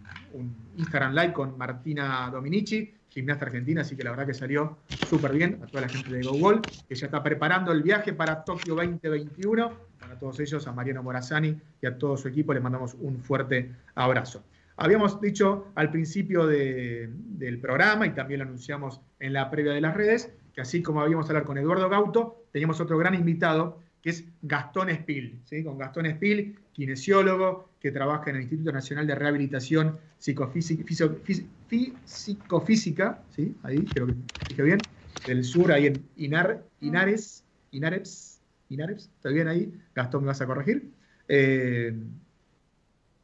Instagram Live con Martina Dominici gimnasta argentina, así que la verdad que salió súper bien a toda la gente de GoGol, que ya está preparando el viaje para Tokio 2021. Para todos ellos, a Mariano Morazani y a todo su equipo, les mandamos un fuerte abrazo. Habíamos dicho al principio del programa y también lo anunciamos en la previa de las redes, que así como habíamos hablado con Eduardo Gauto, teníamos otro gran invitado que es Gastón Espil, ¿sí? con Gastón Espil, kinesiólogo que trabaja en el Instituto Nacional de Rehabilitación Psicofísica, ¿sí? ahí creo que dije bien, del sur, ahí en Inar, Inares, Inareps, Inareps, ¿está bien ahí? Gastón, me vas a corregir. Eh,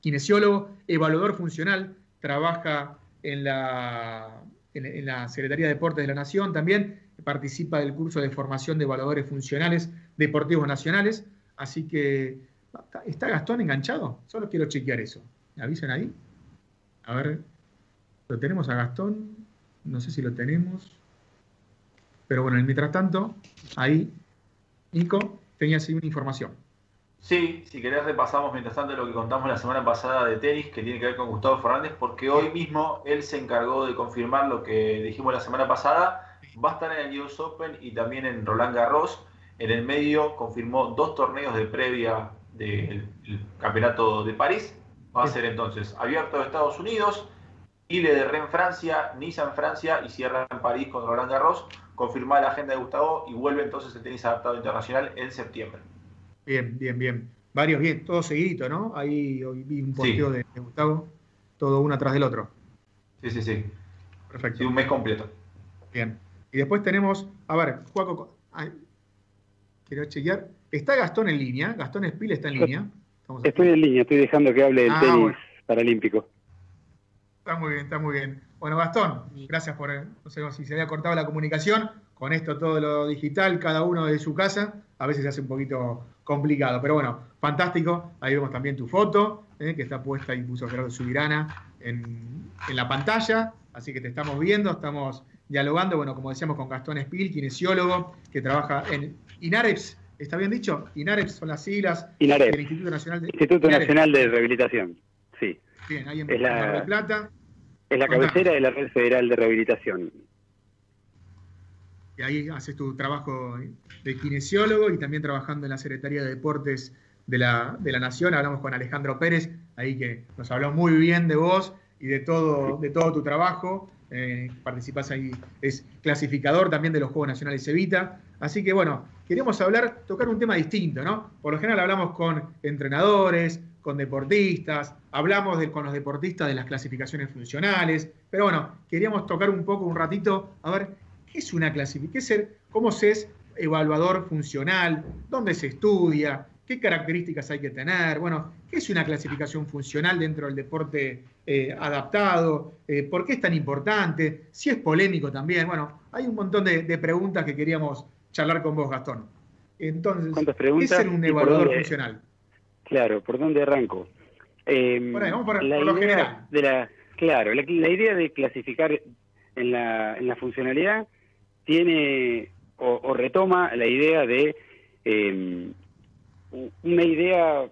kinesiólogo, evaluador funcional, trabaja en la, en la Secretaría de Deportes de la Nación también, participa del curso de formación de evaluadores funcionales deportivos nacionales, así que ¿está Gastón enganchado? Solo quiero chequear eso. ¿Me avisan ahí? A ver, ¿lo tenemos a Gastón? No sé si lo tenemos. Pero bueno, mientras tanto, ahí, Nico, tenías una información. Sí, si querés repasamos mientras tanto lo que contamos la semana pasada de tenis, que tiene que ver con Gustavo Fernández, porque hoy mismo él se encargó de confirmar lo que dijimos la semana pasada. Va a estar en el US Open y también en Roland Garros. En el medio confirmó dos torneos de previa del Campeonato de París. Va a ser entonces abierto de Estados Unidos, Ile de Rennes Francia, Niza en Francia y cierra en París con Roland Garros. Confirmada la agenda de Gustavo y vuelve entonces el tenis adaptado internacional en septiembre. Bien, bien, bien. varios bien, todo seguidito, ¿no? Ahí hoy vi un posteo de, de Gustavo, todo uno atrás del otro. Sí, sí, sí. Perfecto. Sí, un mes completo. Bien. Y después tenemos, a ver, Juaco, ay, quiero chequear. ¿Está Gastón en línea? ¿Gastón Espil está en línea? Estoy en línea, estoy dejando que hable del Ah, tenis bueno. paralímpico. Está muy bien, está muy bien. Bueno, Gastón, gracias por, no sé si se había cortado la comunicación, con esto todo lo digital, cada uno de su casa, a veces se hace un poquito complicado, pero bueno, fantástico. Ahí vemos también tu foto, eh, que está puesta y puso Gerardo Subirana en, en la pantalla, así que te estamos viendo, estamos dialogando, bueno, como decíamos con Gastón Espil, kinesiólogo, que trabaja en INAREPS, ¿está bien dicho? INAREPS son las siglas INAREPS. del Instituto Nacional de Instituto INAREPS. Nacional de Rehabilitación, sí. Bien, ahí en, Es la- Plata. Es la Contá. cabecera de la Red Federal de Rehabilitación. y ahí haces tu trabajo de kinesiólogo y también trabajando en la Secretaría de Deportes de la, de la Nación. Hablamos con Alejandro Pérez, ahí que nos habló muy bien de vos y de todo, de todo tu trabajo. Eh, participás ahí, es clasificador también de los Juegos Nacionales Evita. Así que bueno, queremos hablar, tocar un tema distinto, ¿no? Por lo general hablamos con entrenadores, con deportistas, hablamos con los deportistas de las clasificaciones funcionales, pero bueno, queríamos tocar un poco, un ratito, a ver ¿Qué es una clasificación? ¿Cómo se es evaluador funcional? ¿Dónde se estudia? ¿Qué características hay que tener? Bueno, ¿qué es una clasificación funcional dentro del deporte eh, adaptado? Eh, ¿Por qué es tan importante? Si es polémico también. Bueno, hay un montón de preguntas que queríamos charlar con vos, Gastón. Entonces, ¿Cuántas ¿qué es ser un evaluador dónde- funcional? Claro, ¿por dónde arranco? Eh, Por ahí, vamos por- la por lo general. De la, claro, la, la idea de clasificar en la, en la funcionalidad tiene o, o retoma la idea de eh, una idea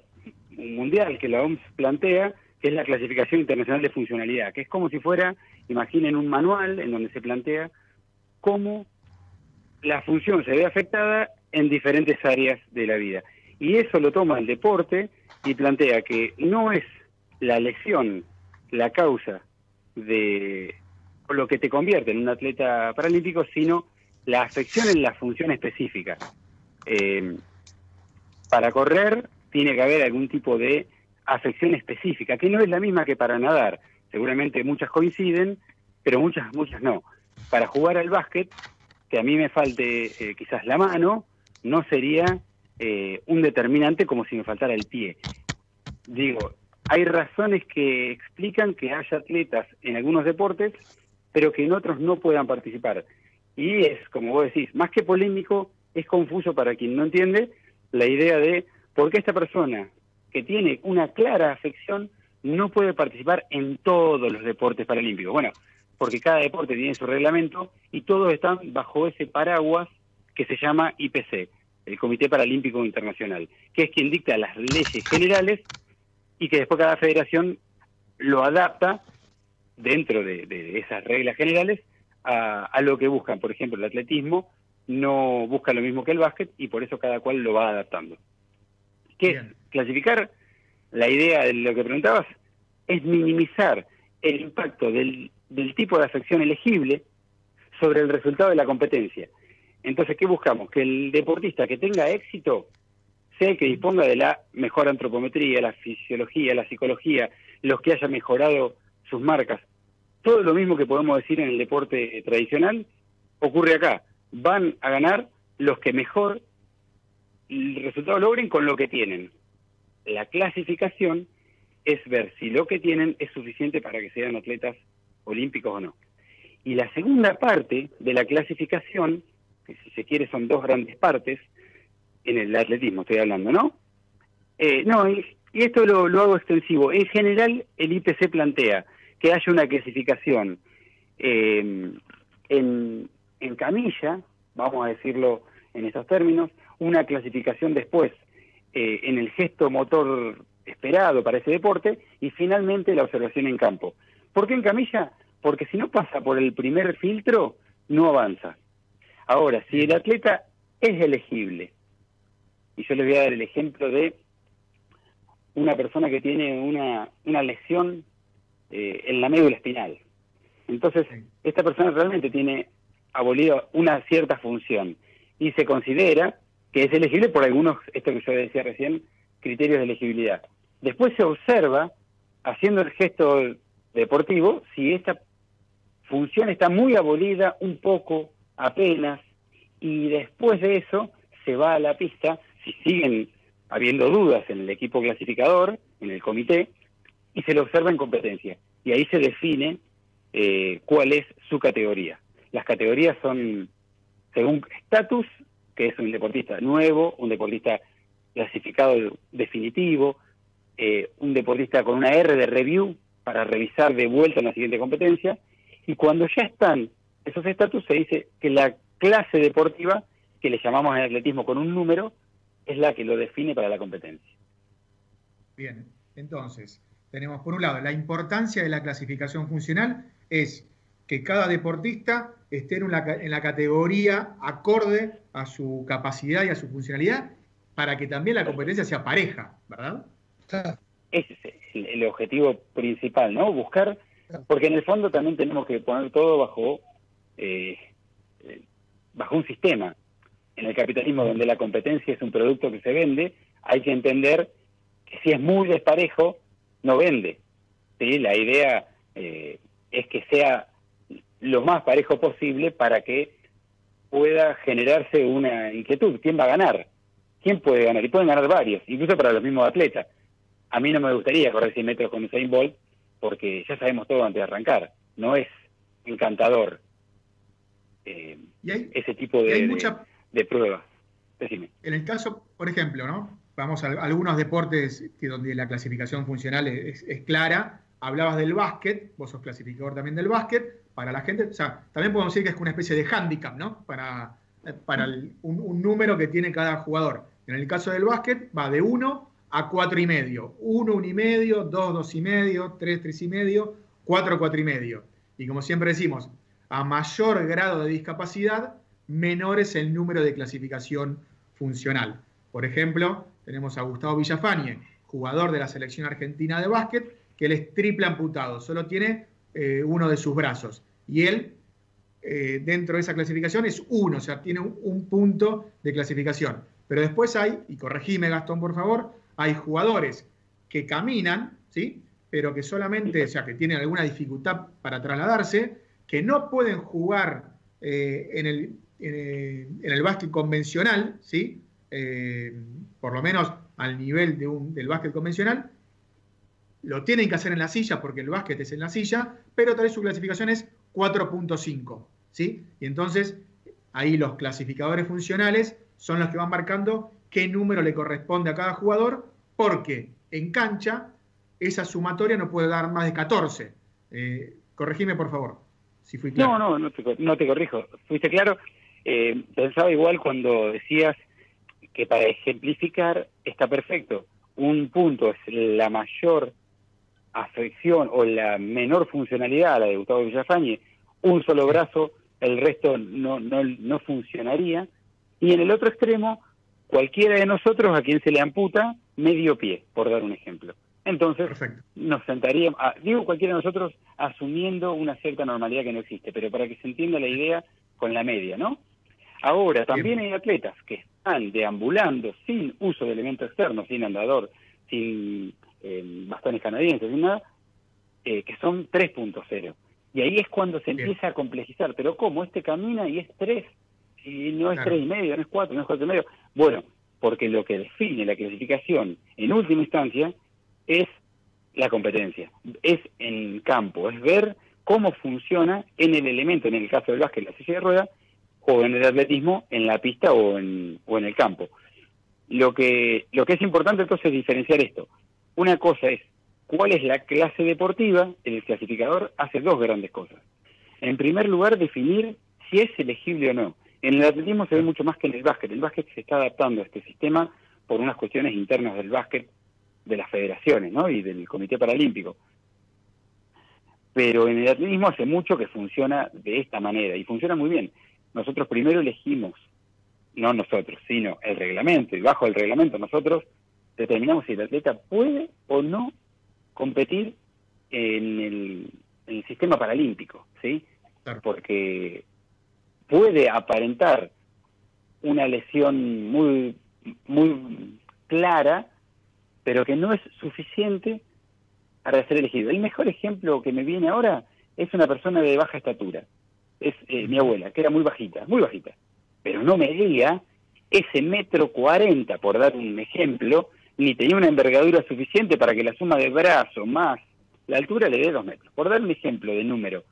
mundial que la OMS plantea, que es la clasificación internacional de funcionalidad, que es como si fuera, imaginen un manual en donde se plantea cómo la función se ve afectada en diferentes áreas de la vida. Y eso lo toma el deporte y plantea que no es la lesión la causa de lo que te convierte en un atleta paralímpico, sino la afección en la función específica. Eh, para correr tiene que haber algún tipo de afección específica, que no es la misma que para nadar. Seguramente muchas coinciden, pero muchas, muchas no. Para jugar al básquet, que a mí me falte eh, quizás la mano, no sería eh, un determinante como si me faltara el pie. Digo, hay razones que explican que haya atletas en algunos deportes, pero que en otros no puedan participar. Y es, como vos decís, más que polémico, es confuso para quien no entiende la idea de por qué esta persona que tiene una clara afección no puede participar en todos los deportes paralímpicos. Bueno, porque cada deporte tiene su reglamento y todos están bajo ese paraguas que se llama IPC, el Comité Paralímpico Internacional, que es quien dicta las leyes generales y que después cada federación lo adapta dentro de, de esas reglas generales a, a lo que buscan. Por ejemplo, el atletismo no busca lo mismo que el básquet y por eso cada cual lo va adaptando. ¿Qué es clasificar? La idea de lo que preguntabas es minimizar el impacto del, del tipo de afección elegible sobre el resultado de la competencia. Entonces, ¿qué buscamos? Que el deportista que tenga éxito sea el que disponga de la mejor antropometría, la fisiología, la psicología, los que hayan mejorado sus marcas. Todo lo mismo que podemos decir en el deporte tradicional ocurre acá. Van a ganar los que mejor el resultado logren con lo que tienen. La clasificación es ver si lo que tienen es suficiente para que sean atletas olímpicos o no. Y la segunda parte de la clasificación, que si se quiere son dos grandes partes, en el atletismo estoy hablando, ¿no? Eh, no, y, esto lo, lo hago extensivo. En general, el IPC plantea que haya una clasificación eh, en, en camilla, vamos a decirlo en estos términos, una clasificación después eh, en el gesto motor esperado para ese deporte y finalmente la observación en campo. ¿Por qué en camilla? Porque si no pasa por el primer filtro, no avanza. Ahora, si el atleta es elegible, y yo les voy a dar el ejemplo de una persona que tiene una, una lesión eh, en la médula espinal. Entonces, esta persona realmente tiene abolido una cierta función y se considera que es elegible por algunos, esto que yo decía recién, criterios de elegibilidad. Después se observa, haciendo el gesto deportivo, si esta función está muy abolida, un poco, apenas, y después de eso se va a la pista, si siguen habiendo dudas en el equipo clasificador, en el comité, y se le observa en competencia. Y ahí se define eh, cuál es su categoría. Las categorías son según estatus, que es un deportista nuevo, un deportista clasificado definitivo, eh, un deportista con una R de review para revisar de vuelta en la siguiente competencia, y cuando ya están esos estatus se dice que la clase deportiva, que le llamamos en atletismo con un número, es la que lo define para la competencia. Bien, entonces, tenemos por un lado la importancia de la clasificación funcional es que cada deportista esté en, en la categoría acorde a su capacidad y a su funcionalidad para que también la competencia sea pareja, ¿verdad? Ese es el, objetivo principal, ¿no? Buscar, porque en el fondo también tenemos que poner todo bajo, eh, eh, bajo un sistema. En el capitalismo donde la competencia es un producto que se vende, hay que entender que si es muy desparejo, no vende. ¿sí? La idea eh, es que sea lo más parejo posible para que pueda generarse una inquietud. ¿Quién va a ganar? ¿Quién puede ganar? Y pueden ganar varios, incluso para los mismos atletas. A mí no me gustaría correr 100 metros con Usain Bolt porque ya sabemos todo antes de arrancar. No es encantador eh, ese tipo de, de, pruebas. En el caso, por ejemplo, ¿no? Vamos a, algunos deportes que donde la clasificación funcional es, clara. Hablabas del básquet, vos sos clasificador también del básquet. Para la gente, o sea, también podemos decir que es una especie de handicap, ¿no? Para, para un, número que tiene cada jugador. En el caso del básquet, va de 1 a 4 y medio. 1, 1 y medio, 2, 2 y medio, 3, 3 y medio, 4, 4 y medio. Y como siempre decimos, a mayor grado de discapacidad, menor es el número de clasificación funcional. Por ejemplo, tenemos a Gustavo Villafañe, jugador de la selección argentina de básquet, que él es triple amputado, solo tiene eh, uno de sus brazos. Y él, eh, dentro de esa clasificación, es uno, o sea, tiene un, punto de clasificación. Pero después hay, y corregime Gastón por favor, hay jugadores que caminan, ¿sí? pero que solamente, o sea, que tienen alguna dificultad para trasladarse, que no pueden jugar eh, en, el, en, el básquet convencional, ¿sí? por lo menos al nivel de un, del básquet convencional, lo tienen que hacer en la silla porque el básquet es en la silla, pero tal vez su clasificación es 4.5, ¿sí? Y entonces ahí los clasificadores funcionales son los que van marcando qué número le corresponde a cada jugador, porque en cancha esa sumatoria no puede dar más de 14. Eh, corregime, por favor, si. No, no, no te, corrijo. Fuiste claro. Eh, pensaba igual cuando decías que para ejemplificar está perfecto. Un punto es la mayor afección o la menor funcionalidad, la de Gustavo Villafañe, un solo brazo, el resto no, no, no funcionaría. Y en el otro extremo, cualquiera de nosotros a quien se le amputa medio pie, por dar un ejemplo. Entonces, nos sentaríamos, ah, digo cualquiera de nosotros asumiendo una cierta normalidad que no existe, pero para que se entienda la idea con la media, ¿no? Ahora, también hay atletas que están deambulando sin uso de elementos externos, sin andador, sin eh, bastones canadienses, sin nada, eh, que son 3.0. Y ahí es cuando se empieza a complejizar. Pero ¿cómo? Este camina y es 3. Y no es tres y medio, no es 4, no es 4 y medio. Bueno, porque lo que define la clasificación en última instancia es la competencia. Es en campo, es ver cómo funciona en el elemento, en el caso del básquet, la silla de rueda, o en el atletismo en la pista o en, o en el campo. Lo que, lo que es importante entonces es diferenciar esto. Una cosa es cuál es la clase deportiva, el clasificador hace dos grandes cosas. En primer lugar, definir si es elegible o no. En el atletismo se ve mucho más que en el básquet. El básquet se está adaptando a este sistema por unas cuestiones internas del básquet, de las federaciones ¿no? y del Comité Paralímpico. Pero en el atletismo hace mucho que funciona de esta manera y funciona muy bien nosotros primero elegimos, no nosotros, sino el reglamento, y bajo el reglamento nosotros determinamos si el atleta puede o no competir en el, sistema paralímpico, ¿sí? Porque puede aparentar una lesión muy, muy clara pero que no es suficiente para ser elegido. El mejor ejemplo que me viene ahora es una persona de baja estatura. Es eh, mi abuela, que era muy bajita, muy bajita. Pero no medía ese metro cuarenta, por dar un ejemplo, ni tenía una envergadura suficiente para que la suma de brazo más la altura le dé dos metros. Por dar un ejemplo de número,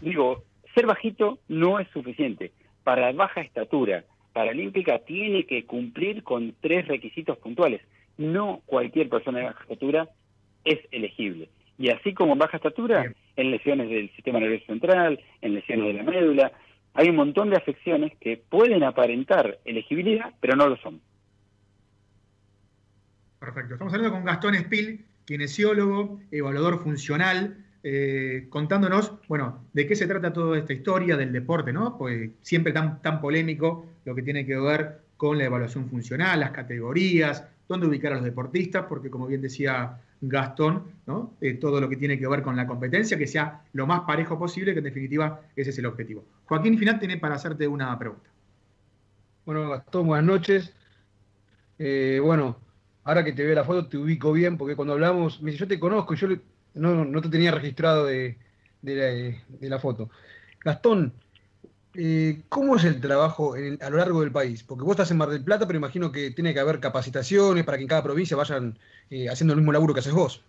digo, ser bajito no es suficiente. Para baja estatura paralímpica tiene que cumplir con tres requisitos puntuales. No cualquier persona de baja estatura es elegible. Y así como en baja estatura, en lesiones del sistema nervioso central, en lesiones de la médula, hay un montón de afecciones que pueden aparentar elegibilidad, pero no lo son. Perfecto. Estamos hablando con Gastón Espil, kinesiólogo, evaluador funcional, eh, contándonos, bueno, de qué se trata toda esta historia del deporte, ¿no? Pues siempre tan, tan polémico lo que tiene que ver con la evaluación funcional, las categorías, dónde ubicar a los deportistas, porque como bien decía Gastón, ¿no? Eh, todo lo que tiene que ver con la competencia, que sea lo más parejo posible, que en definitiva ese es el objetivo. Joaquín Final tiene para hacerte una pregunta. Bueno, Gastón, buenas noches. Eh, bueno, ahora que te veo la foto te ubico bien, porque cuando hablamos, me yo te conozco, yo no, no te tenía registrado de, de, la, foto. Gastón, eh, ¿cómo es el trabajo a lo largo del país? Porque vos estás en Mar del Plata, pero imagino que tiene que haber capacitaciones para que en cada provincia vayan eh, haciendo el mismo laburo que haces vos.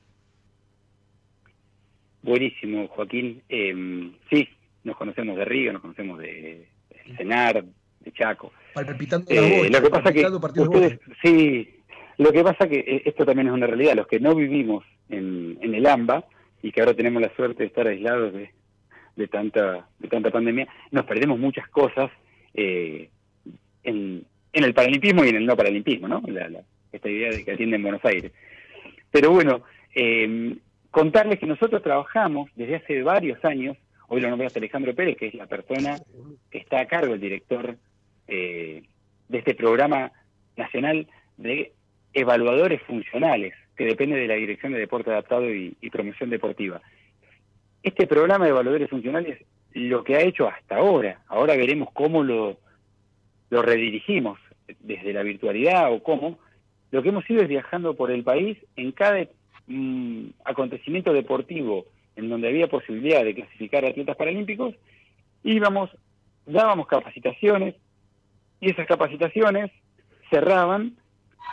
Buenísimo, Joaquín. Em, sí, nos conocemos de Río, nos conocemos de, Cenar, de Chaco. Palpitando eh, lo que pasa que ustedes, sí, lo que pasa que eh, esto también es una realidad. Los que no vivimos en, el AMBA y que ahora tenemos la suerte de estar aislados de, de tanta de tanta pandemia, nos perdemos muchas cosas eh, en, en el paralimpismo y en el no paralimpismo, ¿no? La, esta idea de que atiende en Buenos Aires. Pero bueno, eh, contarles que nosotros trabajamos desde hace varios años, hoy lo nombraste Alejandro Pérez, que es la persona que está a cargo, el director eh, de este programa nacional de evaluadores funcionales, que depende de la Dirección de Deporte Adaptado y, Promoción Deportiva. Este programa de evaluadores funcionales lo que ha hecho hasta ahora, ahora veremos cómo lo, lo redirigimos desde la virtualidad o cómo, lo que hemos ido es viajando por el país en cada mm, acontecimiento deportivo en donde había posibilidad de clasificar atletas paralímpicos, íbamos, dábamos capacitaciones y esas capacitaciones cerraban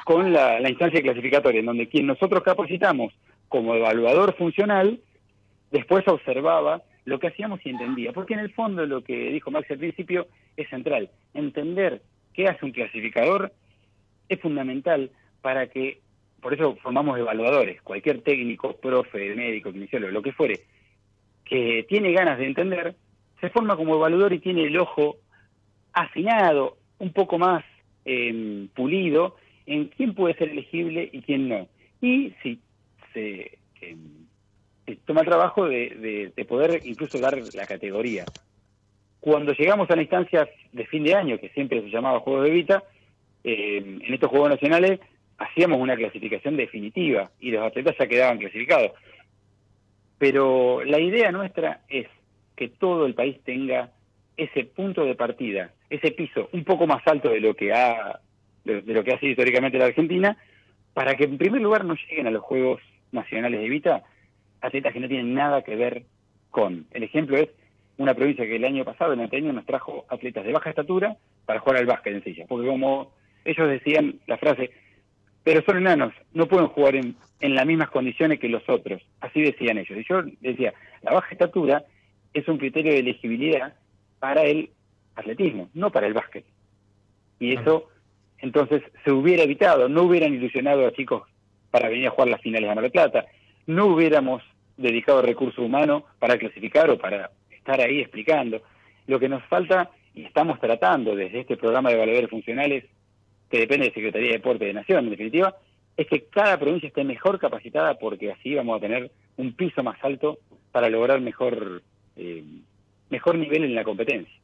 con la, instancia clasificatoria, en donde quien nosotros capacitamos como evaluador funcional, después observaba lo que hacíamos y entendía. Porque en el fondo lo que dijo Max al principio es central. Entender qué hace un clasificador es fundamental para que, por eso formamos evaluadores, cualquier técnico, profe, médico, kinesiólogo, lo que fuere, que tiene ganas de entender, se forma como evaluador y tiene el ojo afinado, un poco más eh, pulido en quién puede ser elegible y quién no. Y si se, eh, toma el trabajo de, poder incluso dar la categoría. Cuando llegamos a la instancia de fin de año, que siempre se llamaba Juegos de Vita, eh, en estos Juegos Nacionales hacíamos una clasificación definitiva y los atletas ya quedaban clasificados. Pero la idea nuestra es que todo el país tenga ese punto de partida, ese piso un poco más alto de lo que ha de, lo que ha sido históricamente la Argentina, para que en primer lugar no lleguen a los Juegos Nacionales de Vita atletas que no tienen nada que ver con. El ejemplo es una provincia que el año pasado, en año nos trajo atletas de baja estatura para jugar al básquet en silla, porque como ellos decían la frase, pero son enanos, no pueden jugar en, en las mismas condiciones que los otros, así decían ellos. Y yo decía, la baja estatura es un criterio de elegibilidad para el atletismo, no para el básquet. Y eso entonces se hubiera evitado, no hubieran ilusionado a chicos para venir a jugar las finales de Mar del Plata, no hubiéramos dedicado recursos humanos para clasificar o para estar ahí explicando. Lo que nos falta, y estamos tratando desde este programa de evaluadores funcionales, que depende de Secretaría de Deporte de Nación, en definitiva, es que cada provincia esté mejor capacitada porque así vamos a tener un piso más alto para lograr mejor, eh, mejor nivel en la competencia.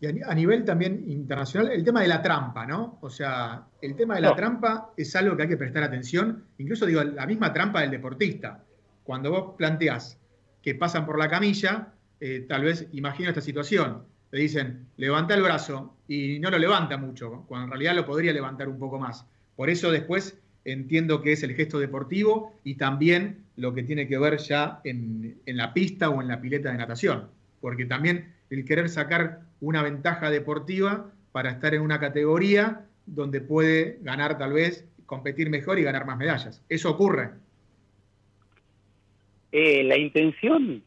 Y a nivel también internacional, el tema de la trampa, ¿no? O sea, el tema de la trampa es algo que hay que prestar atención. Incluso digo, la misma trampa del deportista. Cuando vos planteás que pasan por la camilla, eh, tal vez imagino esta situación. Le dicen, levanta el brazo y no lo levanta mucho, cuando en realidad lo podría levantar un poco más. Por eso después entiendo que es el gesto deportivo y también lo que tiene que ver ya en, en la pista o en la pileta de natación, porque también el querer sacar una ventaja deportiva para estar en una categoría donde puede ganar tal vez, competir mejor y ganar más medallas. ¿Eso ocurre? Eh, la intención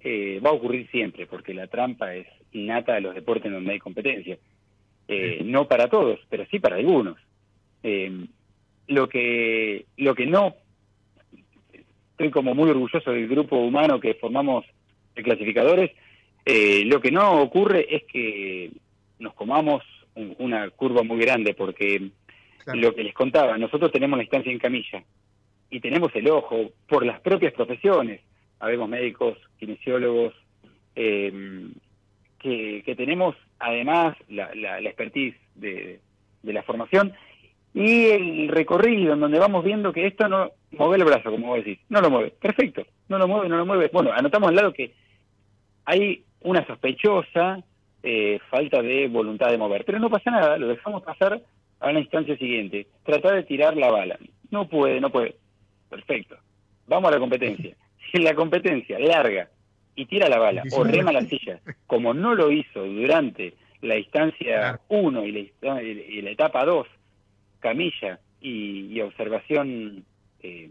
eh, va a ocurrir siempre, porque la trampa es innata de los deportes en donde hay competencia. Eh, no para todos, pero sí para algunos. lo que lo que no estoy como muy orgulloso del grupo humano que formamos de clasificadores. Lo que no ocurre es que nos comamos una curva muy grande, porque lo que les contaba, nosotros tenemos la instancia en camilla y tenemos el ojo por las propias profesiones. Habemos médicos, kinesiólogos, eh, que, tenemos además la, la, expertise de, la formación y el recorrido en donde vamos viendo que esto no mueve el brazo, como vos decís, no lo mueve, perfecto, no lo mueve, no lo mueve. Bueno, anotamos al lado que hay una sospechosa eh, falta de voluntad de mover, pero no pasa nada, lo dejamos pasar a la instancia siguiente, tratar de tirar la bala. No puede, no puede. Perfecto. Vamos a la competencia. *laughs* Si la competencia larga y tira la bala o rema la silla, como no lo hizo durante la instancia 1 y, la, etapa 2, camilla y, observación eh,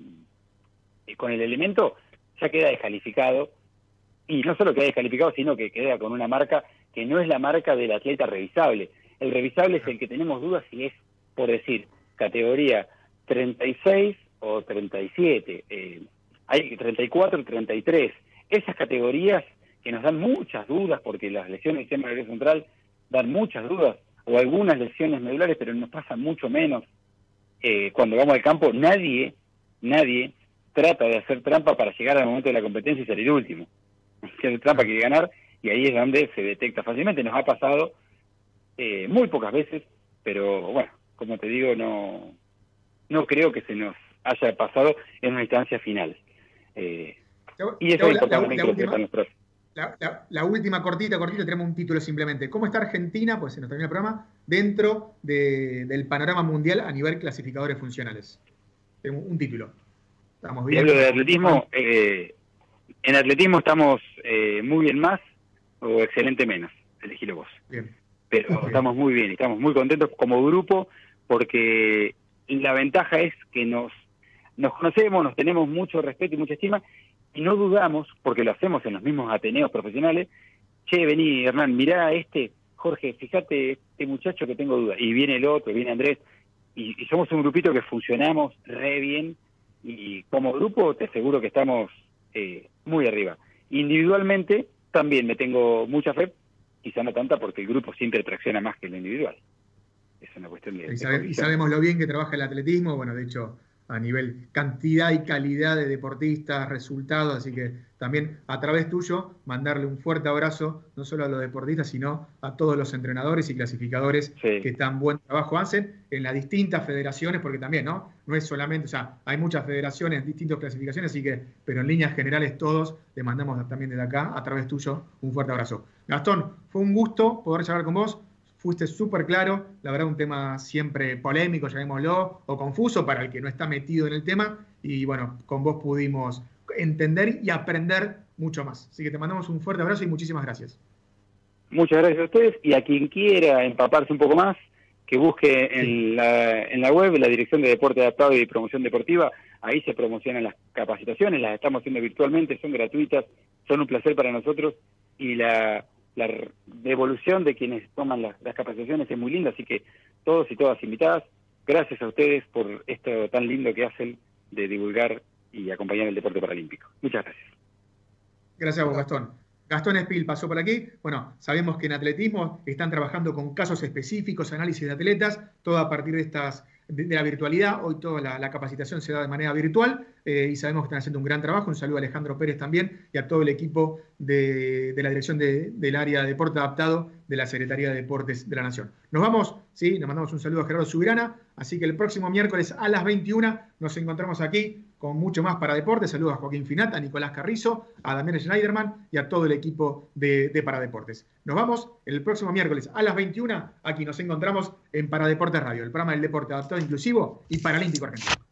con el elemento, ya queda descalificado. Y no solo queda descalificado, sino que queda con una marca que no es la marca del atleta revisable. El revisable es el que tenemos dudas si es, por decir, categoría 36 o 37, eh, hay 34 y 33. Esas categorías que nos dan muchas dudas, porque las lesiones del sistema nervioso central dan muchas dudas, o algunas lesiones medulares, pero nos pasa mucho menos. Eh, cuando vamos al campo, nadie, nadie trata de hacer trampa para llegar al momento de la competencia y salir último. Si hace trampa quiere ganar, y ahí es donde se detecta fácilmente. Nos ha pasado eh, muy pocas veces, pero bueno, como te digo, no, no creo que se nos haya pasado en una instancia final. Eh, y eso es importante la, última, la, última cortita, cortita, tenemos un título simplemente. ¿Cómo está Argentina, pues se nos termina el programa, dentro del panorama mundial a nivel clasificadores funcionales? Tengo un título. Estamos bien. de atletismo, eh, en atletismo estamos eh, muy bien más o excelente menos. Elegílo vos. Bien. Pero estamos muy bien, estamos muy contentos como grupo porque la ventaja es que nos nos conocemos, nos tenemos mucho respeto y mucha estima, y no dudamos, porque lo hacemos en los mismos Ateneos profesionales, che, vení Hernán, mirá a este, Jorge, fíjate este muchacho que tengo duda, y viene el otro, viene Andrés, y, somos un grupito que funcionamos re bien, y como grupo te aseguro que estamos eh, muy arriba. Individualmente también me tengo mucha fe, quizá no tanta porque el grupo siempre tracciona más que el individual. Es una cuestión de... y sabemos lo bien que trabaja el atletismo, bueno, de hecho a nivel cantidad y calidad de deportistas, resultados, así que también a través tuyo mandarle un fuerte abrazo no solo a los deportistas, sino a todos los entrenadores y clasificadores que tan buen trabajo hacen en las distintas federaciones, porque también, ¿no? No es solamente, o sea, hay muchas federaciones, distintas clasificaciones, así que, pero en líneas generales todos, le mandamos también desde acá, a través tuyo, un fuerte abrazo. Gastón, fue un gusto poder charlar con vos fuiste súper claro, la verdad un tema siempre polémico, llamémoslo, o confuso para el que no está metido en el tema, y bueno, con vos pudimos entender y aprender mucho más. Así que te mandamos un fuerte abrazo y muchísimas gracias. Muchas gracias a ustedes y a quien quiera empaparse un poco más, que busque en, la, en la web la Dirección de Deporte Adaptado y Promoción Deportiva, ahí se promocionan las capacitaciones, las estamos haciendo virtualmente, son gratuitas, son un placer para nosotros y la la devolución de quienes toman las, capacitaciones es muy linda, así que todos y todas invitadas, gracias a ustedes por esto tan lindo que hacen de divulgar y acompañar el deporte paralímpico. Muchas gracias. Gracias a vos, Gastón. Gastón Espil pasó por aquí. Bueno, sabemos que en atletismo están trabajando con casos específicos, análisis de atletas, todo a partir de estas de, la virtualidad. Hoy toda la, capacitación se da de manera virtual eh, y sabemos que están haciendo un gran trabajo. Un saludo a Alejandro Pérez también y a todo el equipo de, la dirección del área de deporte adaptado de la Secretaría de Deportes de la Nación. Nos vamos, sí, nos mandamos un saludo a Gerardo Subirana. Así que el próximo miércoles a las 21 nos encontramos aquí con mucho más para deportes. Saludos a Joaquín Finata, a Nicolás Carrizo, a Damián Schneiderman y a todo el equipo de, de Paradeportes. Nos vamos el próximo miércoles a las 21. Aquí nos encontramos en Paradeportes Radio, el programa del deporte adaptado, inclusivo y paralímpico argentino.